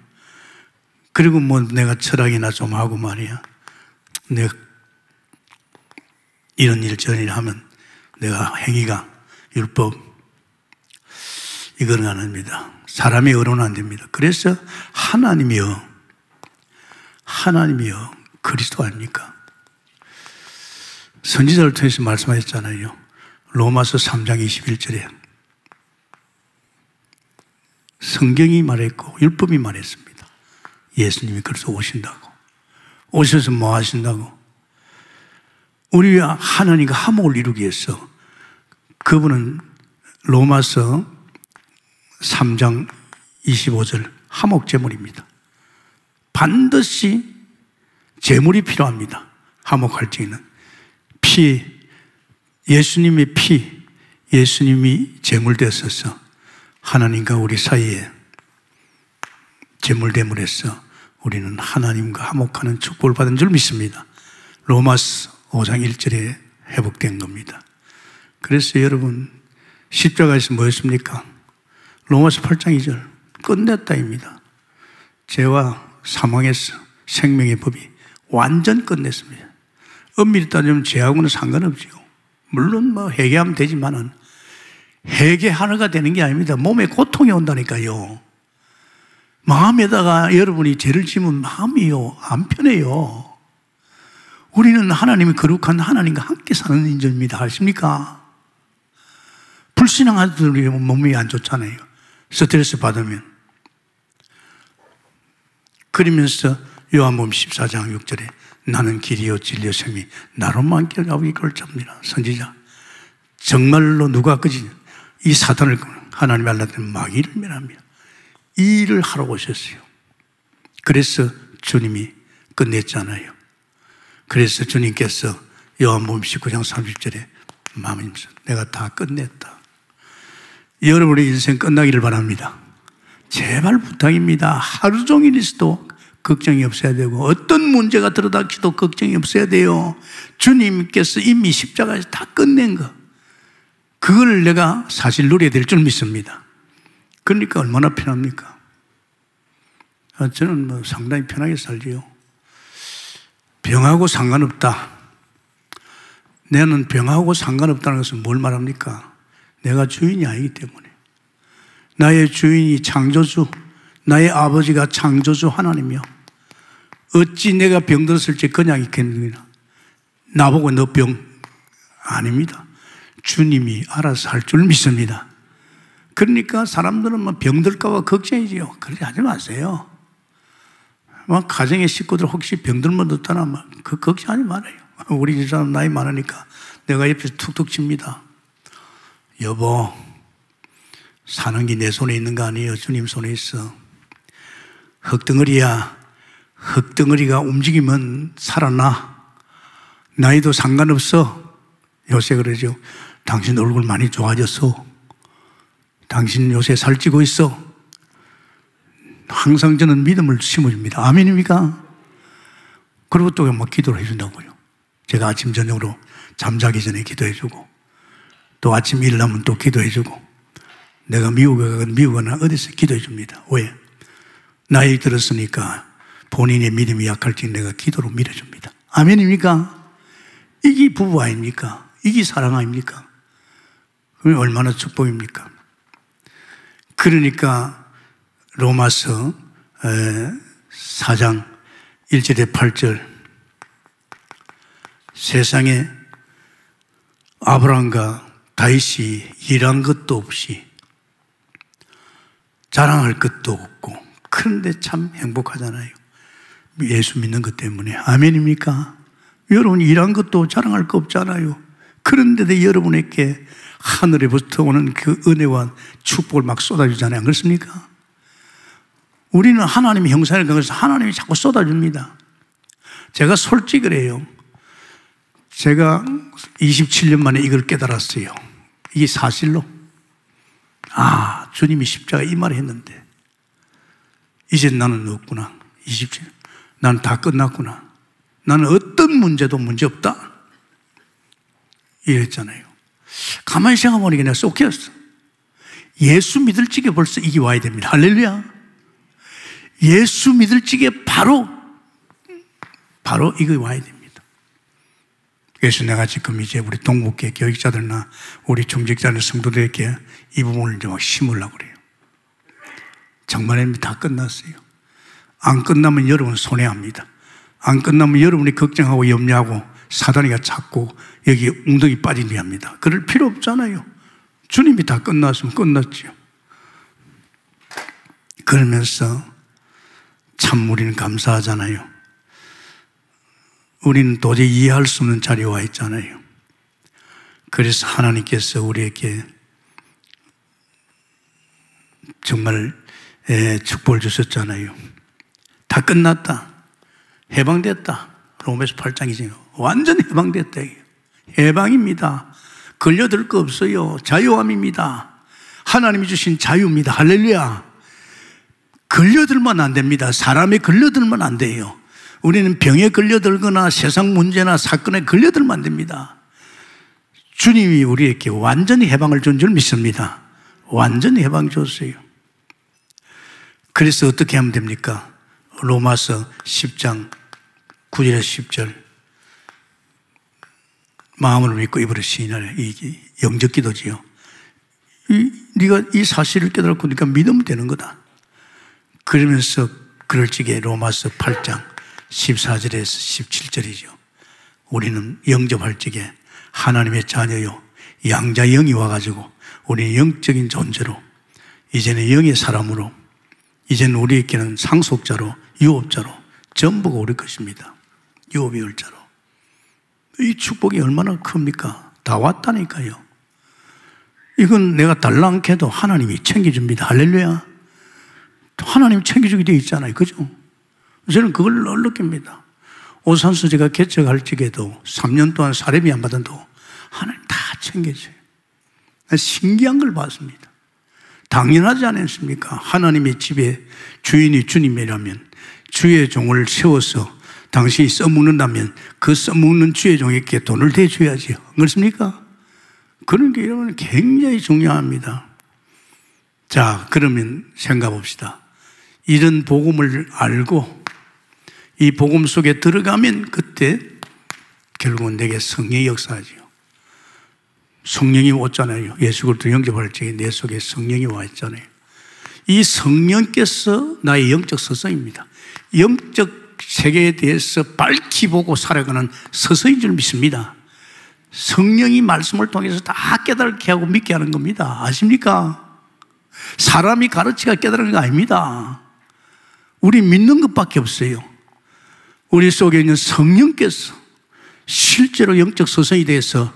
그리고 뭐 내가 철학이나 좀 하고 말이야. 내가 이런 일 저런 일 하면 내가 행위가 율법 이거는 안 합니다. 사람의 어로는 안 됩니다. 그래서 하나님이여 하나님이여 그리스도 아닙니까? 선지자를 통해서 말씀하셨잖아요. 로마서 3장 21절에 성경이 말했고 율법이 말했습니다. 예수님이 그래서 오신다고. 오셔서 뭐 하신다고? 우리와 하나님과 화목을 이루기 위해서 그분은 로마서 3장 25절 화목제물입니다. 반드시 제물이 필요합니다. 화목할 적에는. 피, 예수님의 피, 예수님이 제물 되었어서 하나님과 우리 사이에 제물 대물에서 우리는 하나님과 화목하는 축복을 받은 줄 믿습니다. 로마스 5장 1절에 회복된 겁니다. 그래서 여러분 십자가에서 뭐였습니까? 로마서 8장 2절 끝냈다입니다. 죄와 사망에서 생명의 법이 완전 끝냈습니다. 엄밀히 따지면 죄하고는 상관없지요. 물론 뭐 회개하면 되지만은 회개 하나가 되는 게 아닙니다. 몸에 고통이 온다니까요. 마음에다가 여러분이 죄를 지면 마음이요 안 편해요. 우리는 하나님이 거룩한 하나님과 함께 사는 인조입니다. 아십니까? 불신앙한 들이 몸이 안 좋잖아요. 스트레스 받으면. 그러면서 요한복음 14장 6절에 나는 길이요 진리요 생이 나로 만 길가기 걸잡니다. 선지자. 정말로 누가 그지 이 사탄을 하나님 알라는 마귀를 멸합니다. 이 일을 하러 오셨어요. 그래서 주님이 끝냈잖아요. 그래서 주님께서 요한복음 19장 30절에 마음님 내가 다 끝냈다. 여러분의 인생 끝나기를 바랍니다. 제발 부탁입니다. 하루 종일 있어도 걱정이 없어야 되고 어떤 문제가 들어닥치도 걱정이 없어야 돼요. 주님께서 이미 십자가에서 다 끝낸 거. 그걸 내가 사실 누려야 될 줄 믿습니다. 그러니까 얼마나 편합니까? 아, 저는 뭐 상당히 편하게 살지요. 병하고 상관없다. 나는 병하고 상관없다는 것은 뭘 말합니까? 내가 주인이 아니기 때문에. 나의 주인이 창조주, 나의 아버지가 창조주 하나님이요. 어찌 내가 병들었을지 그냥 있겠느냐. 나보고 너 병 아닙니다. 주님이 알아서 할 줄 믿습니다. 그러니까 사람들은 뭐 병들까봐 걱정이지요. 그러지 하지 마세요. 막 가정의 식구들 혹시 병들면 어떠나 그 걱정하지 말아요. 우리 집사람 나이 많으니까 내가 옆에서 툭툭 칩니다. 여보, 사는 게 내 손에 있는 거 아니에요. 주님 손에 있어. 흙덩어리야. 흙덩어리가 움직이면 살아나. 나이도 상관없어. 요새 그러죠. 당신 얼굴 많이 좋아졌어. 당신 요새 살찌고 있어. 항상 저는 믿음을 심어줍니다. 아멘입니까? 그리고 또 막 기도를 해준다고요. 제가 아침, 저녁으로 잠자기 전에 기도해주고, 또 아침 일어나면 또 기도해주고, 내가 미국에 가건 미국에 어디서 기도해줍니다. 왜? 나이 들었으니까 본인의 믿음이 약할지 내가 기도로 밀어줍니다. 아멘입니까? 이게 부부 아닙니까? 이게 사랑 아닙니까? 그럼 얼마나 축복입니까? 그러니까 로마서 4장 1절에 8절 세상에 아브라함과 다윗이 일한 것도 없이 자랑할 것도 없고 그런데 참 행복하잖아요. 예수 믿는 것 때문에 아멘입니까? 여러분 일한 것도 자랑할 거 없잖아요. 그런데도 여러분에게 하늘에부터 오는 그 은혜와 축복을 막 쏟아주잖아요. 그렇습니까? 우리는 하나님의 형상을 강해서 하나님이 자꾸 쏟아줍니다. 제가 솔직히 그래요. 제가 27년 만에 이걸 깨달았어요. 이게 사실로. 아, 주님이 십자가 이 말을 했는데. 이제 나는 없구나. 27. 나는 다 끝났구나. 나는 어떤 문제도 문제 없다. 이랬잖아요. 가만히 생각해보니까 내가 쏙했어. 예수 믿을 적에 벌써 이게 와야 됩니다. 할렐루야. 예수 믿을 적에 바로, 바로 이거 와야 됩니다. 그래서 내가 지금 이제 우리 동국계 교육자들나 우리 중직자들 성도들에게 이 부분을 좀 심으려고 그래요. 정말 다 끝났어요. 안 끝나면 여러분 손해합니다. 안 끝나면 여러분이 걱정하고 염려하고 사단이가 자꾸 여기 웅덩이 빠지게 합니다. 그럴 필요 없잖아요. 주님이 다 끝났으면 끝났죠. 그러면서 참 우리는 감사하잖아요. 우리는 도저히 이해할 수 없는 자리에 와 있잖아요. 그래서 하나님께서 우리에게 정말 축복을 주셨잖아요. 다 끝났다. 해방됐다. 로메스 8장이죠. 완전 해방됐다. 해방입니다. 걸려들 거 없어요. 자유함입니다. 하나님이 주신 자유입니다. 할렐루야. 걸려들면 안 됩니다. 사람에 걸려들면 안 돼요. 우리는 병에 걸려들거나 세상 문제나 사건에 걸려들면 안 됩니다. 주님이 우리에게 완전히 해방을 준 줄 믿습니다. 완전히 해방 줬어요. 그래서 어떻게 하면 됩니까? 로마서 10장 9절에서 10절 마음을 믿고 입으로 시인하라 이 영적 기도지요. 이, 네가 이 사실을 깨달았고 니까 믿으면 되는 거다. 그러면서 그럴 적에 로마서 8장 14절에서 17절이죠. 우리는 영접할 적에 하나님의 자녀요 양자 영이 와가지고 우리 영적인 존재로 이제는 영의 사람으로 이제는 우리에게는 상속자로 유업자로 전부가 우리 것입니다. 유업이 열자로. 이 축복이 얼마나 큽니까? 다 왔다니까요. 이건 내가 달랑해도 하나님이 챙겨줍니다. 할렐루야. 하나님 챙겨주게 되어 있잖아요. 그죠? 저는 그걸 늘 느낍니다. 오산수 제가 개척할 적에도 3년 동안 사례비 안 받아도 하나님 다 챙겨줘요. 신기한 걸 봤습니다. 당연하지 않습니까? 하나님의 집에 주인이 주님이라면 주의 종을 세워서 당신이 써먹는다면 그 써먹는 주의 종에게 돈을 대줘야지요. 그렇습니까? 그런 게 여러분 굉장히 중요합니다. 자, 그러면 생각 봅시다. 이런 복음을 알고 이 복음 속에 들어가면 그때 결국은 내게 성령의 역사하지요. 성령이 왔잖아요. 예수 그리스도 영접할 적에 내 속에 성령이 와 있잖아요. 이 성령께서 나의 영적 서서입니다. 영적 세계에 대해서 밝히 보고 살아가는 서서인 줄 믿습니다. 성령이 말씀을 통해서 다 깨닫게 하고 믿게 하는 겁니다. 아십니까? 사람이 가르치가 깨달은 거 아닙니다. 우리 믿는 것밖에 없어요. 우리 속에 있는 성령께서 실제로 영적 서성이 돼서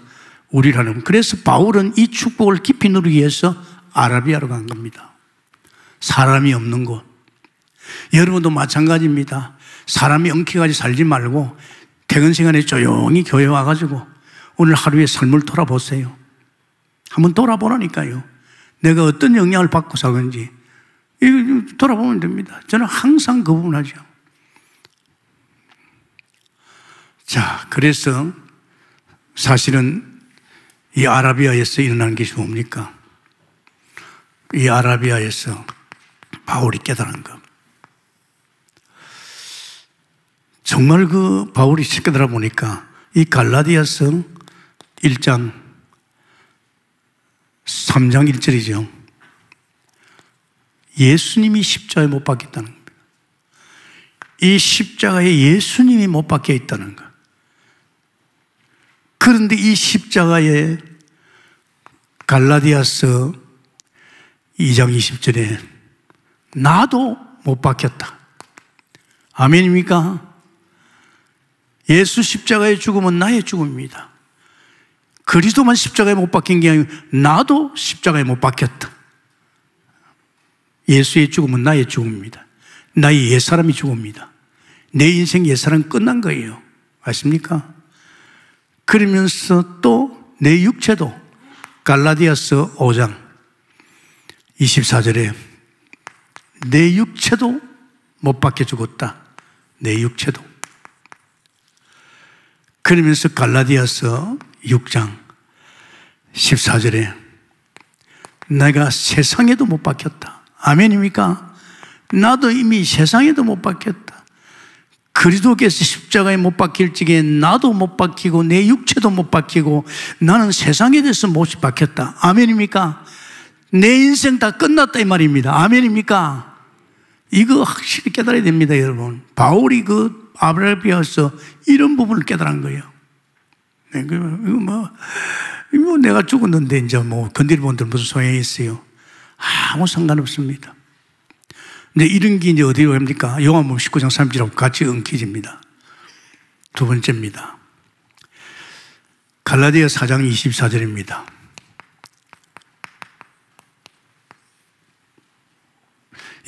우리라는 그래서 바울은 이 축복을 깊이 누리기 위해서 아라비아로 간 겁니다. 사람이 없는 곳. 여러분도 마찬가지입니다. 사람이 엉켜가지 살지 말고 퇴근 시간에 조용히 교회 와가지고 오늘 하루의 삶을 돌아보세요. 한번 돌아보라니까요. 내가 어떤 영향을 받고 사는지 돌아보면 됩니다. 저는 항상 그 부분 하죠. 자, 그래서 사실은 이 아라비아에서 일어난 것이 뭡니까? 이 아라비아에서 바울이 깨달은 것. 정말 그 바울이 깨달아 보니까 이 갈라디아서 1장 3장 1절이죠. 예수님이 십자가에 못 박혔다는 겁니다. 이 십자가에 예수님이 못 박혀 있다는 것. 그런데 이 십자가에 갈라디아서 2장 20절에 나도 못 박혔다. 아멘입니까? 예수 십자가의 죽음은 나의 죽음입니다. 그리스도만 십자가에 못 박힌 게 아니고 나도 십자가에 못 박혔다. 예수의 죽음은 나의 죽음입니다. 나의 옛사람이 죽음입니다. 내 인생 옛사람 끝난 거예요. 아십니까? 그러면서 또 내 육체도 갈라디아서 5장 24절에 내 육체도 못 박혀 죽었다. 내 육체도. 그러면서 갈라디아서 6장 14절에 내가 세상에도 못 박혔다. 아멘입니까? 나도 이미 세상에도 못 박혔다. 그리도께서 십자가에 못 박힐 적에 나도 못 박히고 내 육체도 못 박히고 나는 세상에 대해서 못 박혔다. 아멘입니까? 내 인생 다 끝났다 이 말입니다. 아멘입니까? 이거 확실히 깨달아야 됩니다, 여러분. 바울이 그 아브라비아서 이런 부분을 깨달은 거예요. 네, 이거 뭐, 이거 내가 죽었는데 이제 뭐 건드려본들 무슨 소용이 있어요? 아무 상관없습니다. 근데 이런 게 이제 어디로 갑니까? 요한복음 19장 3절하고 같이 엉키집니다. 두 번째입니다. 갈라디아 4장 24절입니다.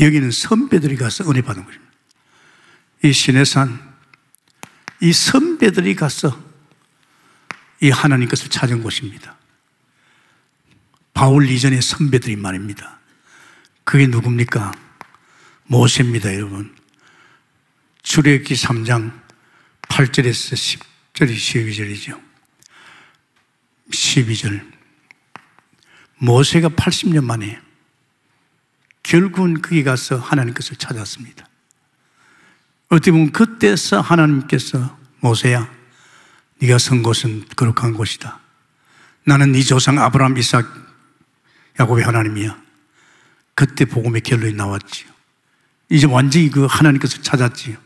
여기는 선배들이 가서 은혜 받은 것입니다. 이 시내산, 이 선배들이 가서 이 하나님 것을 찾은 곳입니다. 바울 이전의 선배들이 말입니다. 그게 누굽니까? 모세입니다, 여러분. 출애굽기 3장 8절에서 10절이 12절이죠. 12절. 모세가 80년 만에 결국은 거기 가서 하나님 것을 찾았습니다. 어떻게 보면 그때서 하나님께서 모세야, 네가 선 곳은 거룩한 곳이다. 나는 네 조상 아브라함, 이삭, 야곱의 하나님이야. 그때 복음의 결론이 나왔지요. 이제 완전히 그 하나님께서 찾았지요.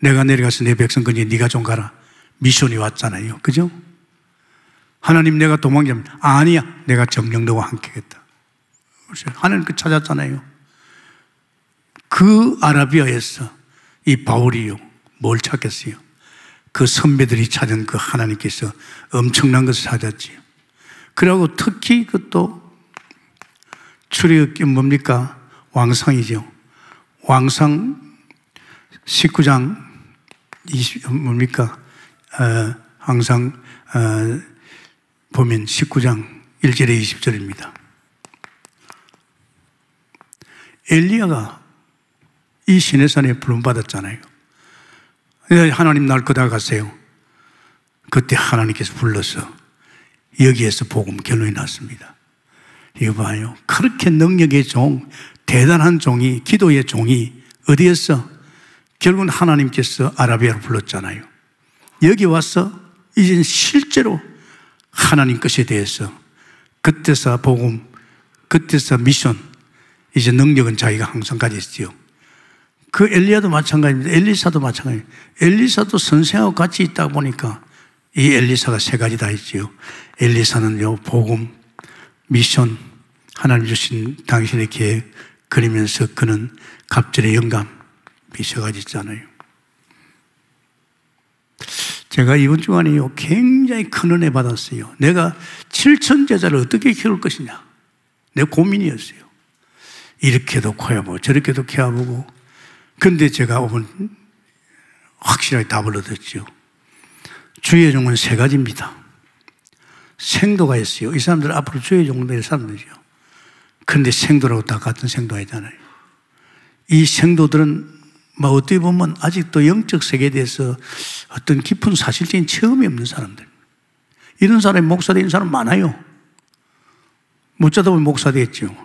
내가 내려가서 내 백성 건지 네가 좀 가라. 미션이 왔잖아요. 그죠? 하나님 내가 도망갑니다. 아니야. 내가 정령 너와 함께겠다. 하나님 그 찾았잖아요. 그 아라비아에서 이 바울이요. 뭘 찾겠어요? 그 선배들이 찾은 그 하나님께서 엄청난 것을 찾았지요. 그리고 특히 그 또 출애굽기 뭡니까? 왕상이죠. 왕상 19장 20 뭡니까? 어, 항상 어, 보면 19장 1절에 20절입니다. 엘리야가 이 시내산에 부름 받았잖아요. 하나님 날 거다 가세요. 그때 하나님께서 불러서 여기에서 복음 결론이 났습니다. 이거 봐요. 그렇게 능력의 종, 대단한 종이, 기도의 종이 어디에서? 결국은 하나님께서 아라비아로 불렀잖아요. 여기 와서 이제 실제로 하나님 것에 대해서 그때서 복음, 그때서 미션, 이제 능력은 자기가 항상 가졌지요. 그 엘리야도 마찬가지입니다. 엘리사도 마찬가지입니다. 엘리사도 선생하고 같이 있다 보니까 이 엘리사가 세 가지 다 있지요. 엘리사는요, 복음, 미션, 하나님 주신 당신의 계획 그리면서 그는 갑절의 영감, 세 가지 있잖아요. 제가 이번 주간에요, 굉장히 큰 은혜 받았어요. 내가 7천 제자를 어떻게 키울 것이냐. 내 고민이었어요. 이렇게도 커야 보고 저렇게도 키워보고. 근데 제가 오늘 확실하게 답을 얻었죠. 주의 종은 세 가지입니다. 생도가 있어요. 이 사람들 앞으로 주의 종될 사람들이죠. 그런데 생도라고 다 같은 생도 아니잖아요. 이 생도들은 뭐 어떻게 보면 아직도 영적 세계에 대해서 어떤 깊은 사실적인 체험이 없는 사람들. 이런 사람이 목사 되는 사람 많아요. 못 자다 보면 목사 되겠죠.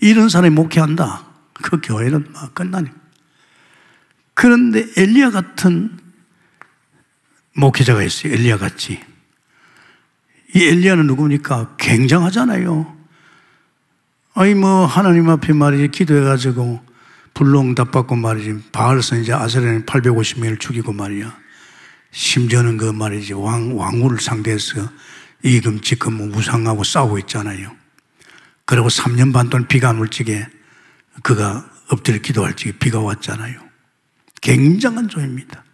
이런 사람이 목회한다. 그 교회는 막 끝나니. 그런데 엘리야 같은 목회자가 있어요. 엘리야 같이. 이 엘리야는 누굽니까? 굉장하잖아요. 아니 뭐 하나님 앞에 말이지 기도해가지고 불로 응답받고 말이지 바알 선지자 아세라는 850명을 죽이고 말이야. 심지어는 그 말이지 왕 왕후를 상대해서 이금 지금 무상하고 싸우고 있잖아요. 그리고 3년 반 동안 비가 적에 그가 엎드려 기도할 적에 비가 왔잖아요. 굉장한 조입니다.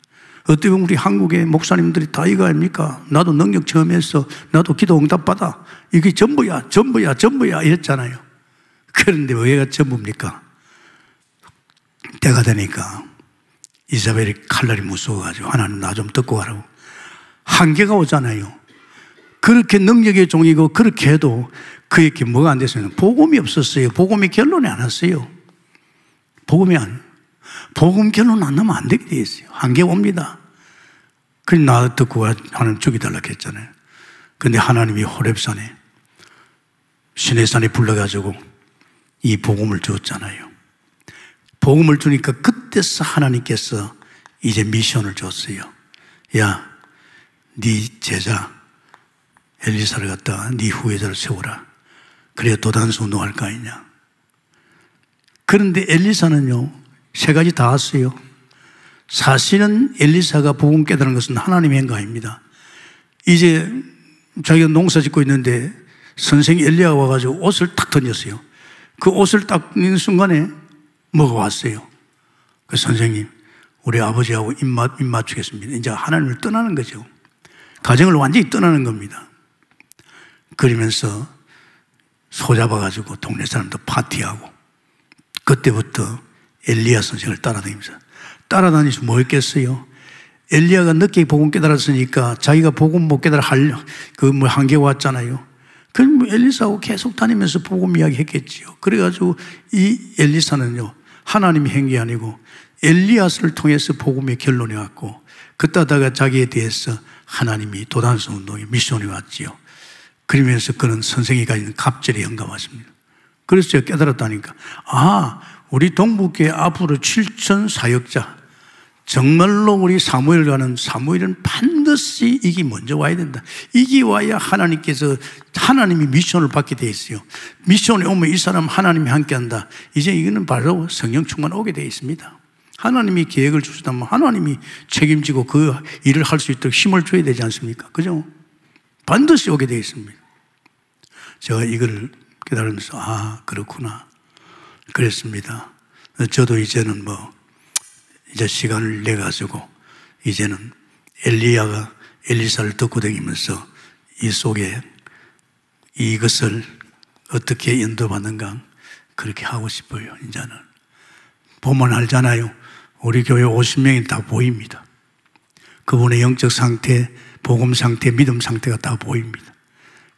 어떻게 보면 우리 한국의 목사님들이 다 이거 아닙니까? 나도 능력 했어. 나도 기도 응답 받아. 이게 전부야, 전부야, 전부야. 이랬잖아요. 그런데 왜가 전부입니까? 때가 되니까 이사벨이 칼날이 무서워가지고 하나님 나 좀 듣고 가라고. 한계가 오잖아요. 그렇게 능력의 종이고 그렇게 해도 그에게 뭐가 안 됐어요? 복음이 없었어요. 복음이 결론이 안 왔어요. 복음이 안, 복음 결론 안 나면 안 되게 돼 있어요. 한계 옵니다. 그래, 나 듣고 하나님 죽이달라 했잖아요. 근데 하나님이 호랩산에, 시내산에 불러가지고 이 복음을 주었잖아요. 복음을 주니까 그때서 하나님께서 이제 미션을 줬어요. 야, 네 제자 엘리사를 갖다가 네 후예자를 세워라. 그래야 도단수 운동할 거 아니냐. 그런데 엘리사는요, 세 가지 다 왔어요. 사실은 엘리사가 복음 깨달은 것은 하나님의 행가입니다. 이제 자기가 농사 짓고 있는데 선생 엘리야가 와가지고 옷을 탁 던졌어요. 그 옷을 딱 던는 순간에 뭐가 왔어요. 그 선생님, 우리 아버지하고 입, 맞, 입 맞추겠습니다. 이제 하나님을 떠나는 거죠. 가정을 완전히 떠나는 겁니다. 그러면서 소 잡아가지고 동네 사람도 파티하고 그때부터 엘리야 선생을 따라다니면서 따라다니면서 뭐 했겠어요? 엘리야가 늦게 복음 깨달았으니까 자기가 복음 못 깨달아 할그뭐 한계 왔잖아요. 그럼 뭐 엘리사하고 계속 다니면서 복음 이야기 했겠지요. 그래가지고 이 엘리사는요 하나님 행위 아니고 엘리야스를 통해서 복음의 결론이 왔고 그따다가 자기에 대해서 하나님이 도단성 운동의 미션이 왔지요. 그러면서 그는 선생이 가진 갑절에 영감하십니다. 그래서 제가 깨달았다니까. 아, 우리 동북계 앞으로 7천 사역자. 정말로 우리 사무엘 가는 사무엘은 반드시 이게 먼저 와야 된다. 이게 와야 하나님께서 하나님이 미션을 받게 돼 있어요. 미션에 오면 이 사람 하나님이 함께 한다. 이제 이거는 바로 성령 충만 오게 돼 있습니다. 하나님이 계획을 주시다면 하나님이 책임지고 그 일을 할 수 있도록 힘을 줘야 되지 않습니까? 그죠? 반드시 오게 되어 있습니다. 제가 이걸 깨달으면서, 아, 그렇구나. 그랬습니다. 저도 이제는 뭐, 이제 시간을 내 가지고, 이제는 엘리야가 엘리사를 듣고 다니면서 이 속에 이것을 어떻게 인도받는가 그렇게 하고 싶어요, 이제는. 보면 알잖아요. 우리 교회 50명이 다 보입니다. 그분의 영적 상태, 복음 상태, 믿음 상태가 다 보입니다.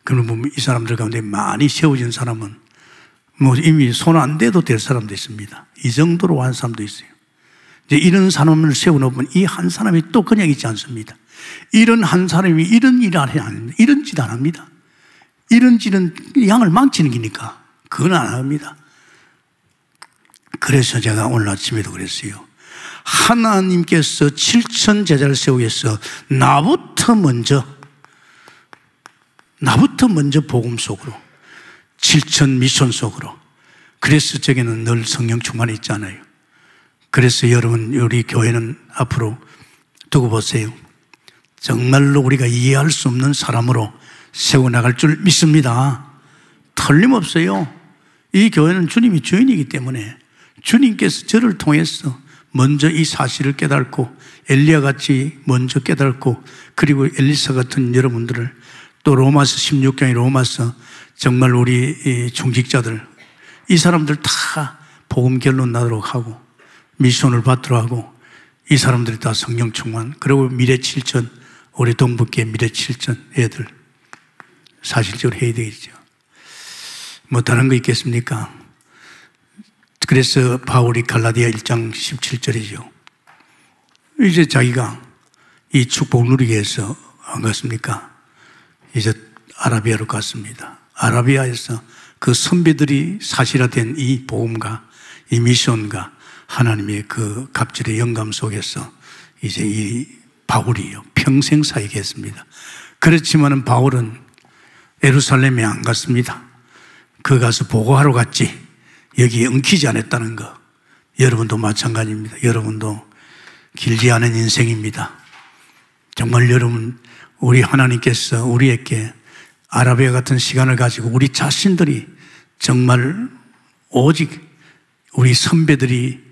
그러면 보면 이 사람들 가운데 많이 세워진 사람은 뭐 이미 손 안 대도 될 사람도 있습니다. 이 정도로 한 사람도 있어요. 이제 이런 사람을 세워놓으면 이 한 사람이 또 그냥 있지 않습니다. 이런 한 사람이 이런 일을 안 합니다. 이런 짓 안 합니다. 이런 짓은 양을 망치는 기니까 그건 안 합니다. 그래서 제가 오늘 아침에도 그랬어요. 하나님께서 7천 제자를 세우겠어. 나부터 먼저, 나부터 먼저 복음 속으로, 7천 미션 속으로. 그래서 저게는 늘 성령 충만이 있잖아요. 그래서 여러분, 우리 교회는 앞으로 두고 보세요. 정말로 우리가 이해할 수 없는 사람으로 세워나갈 줄 믿습니다. 틀림없어요. 이 교회는 주님이 주인이기 때문에 주님께서 저를 통해서 먼저 이 사실을 깨닫고 엘리야 같이 먼저 깨닫고 그리고 엘리사 같은 여러분들을 또 로마서 16장의 로마서 정말 우리 중직자들 이 사람들 다 복음 결론 나도록 하고 미션을 받도록 하고 이 사람들이 다 성령 충만 그리고 미래 7천 우리 동북계 미래 7천 애들 사실적으로 해야 되겠죠. 뭐 다른 거 있겠습니까? 그래서 바울이 갈라디아 1장 17절이죠. 이제 자기가 이 축복 누리기 위해서 안 갔습니까? 이제 아라비아로 갔습니다. 아라비아에서 그 선배들이 사실화된 이 복음과 이 미션과 하나님의 그 갑질의 영감 속에서 이제 이 바울이요. 평생 살게 했습니다. 그렇지만은 바울은 에루살렘에 안 갔습니다. 그 가서 보고하러 갔지. 여기에 엉키지 않았다는 거. 여러분도 마찬가지입니다. 여러분도 길지 않은 인생입니다. 정말 여러분, 우리 하나님께서 우리에게 아라비아 같은 시간을 가지고 우리 자신들이 정말 오직 우리 선배들이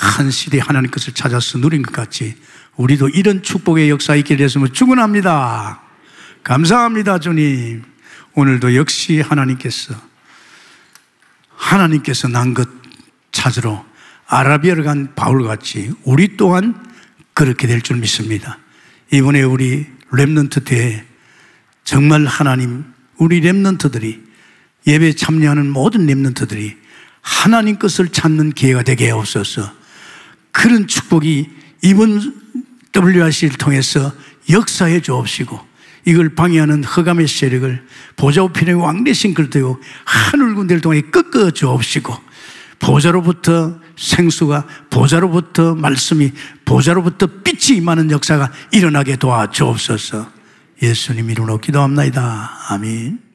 한 시대 하나님 것을 찾아서 누린 것 같이 우리도 이런 축복의 역사 있게 됐으면 축원합니다. 감사합니다, 주님. 오늘도 역시 하나님께서 하나님께서 난 것 찾으러 아라비아를 간 바울같이 우리 또한 그렇게 될 줄 믿습니다. 이번에 우리 Remnant 때 정말 하나님 우리 Remnant들이 예배 참여하는 모든 Remnant들이 하나님 것을 찾는 기회가 되게 하옵소서. 그런 축복이 이번 WRC를 통해서 역사해 주옵시고 이걸 방해하는 허감의 세력을 보좌우편의 왕대신 글되고 하늘 군대를 통해 꺾어 주옵시고 보좌로부터 생수가 보좌로부터 말씀이 보좌로부터 빛이 임하는 역사가 일어나게 도와주옵소서 예수님 이름으로 기도합나이다. 아멘.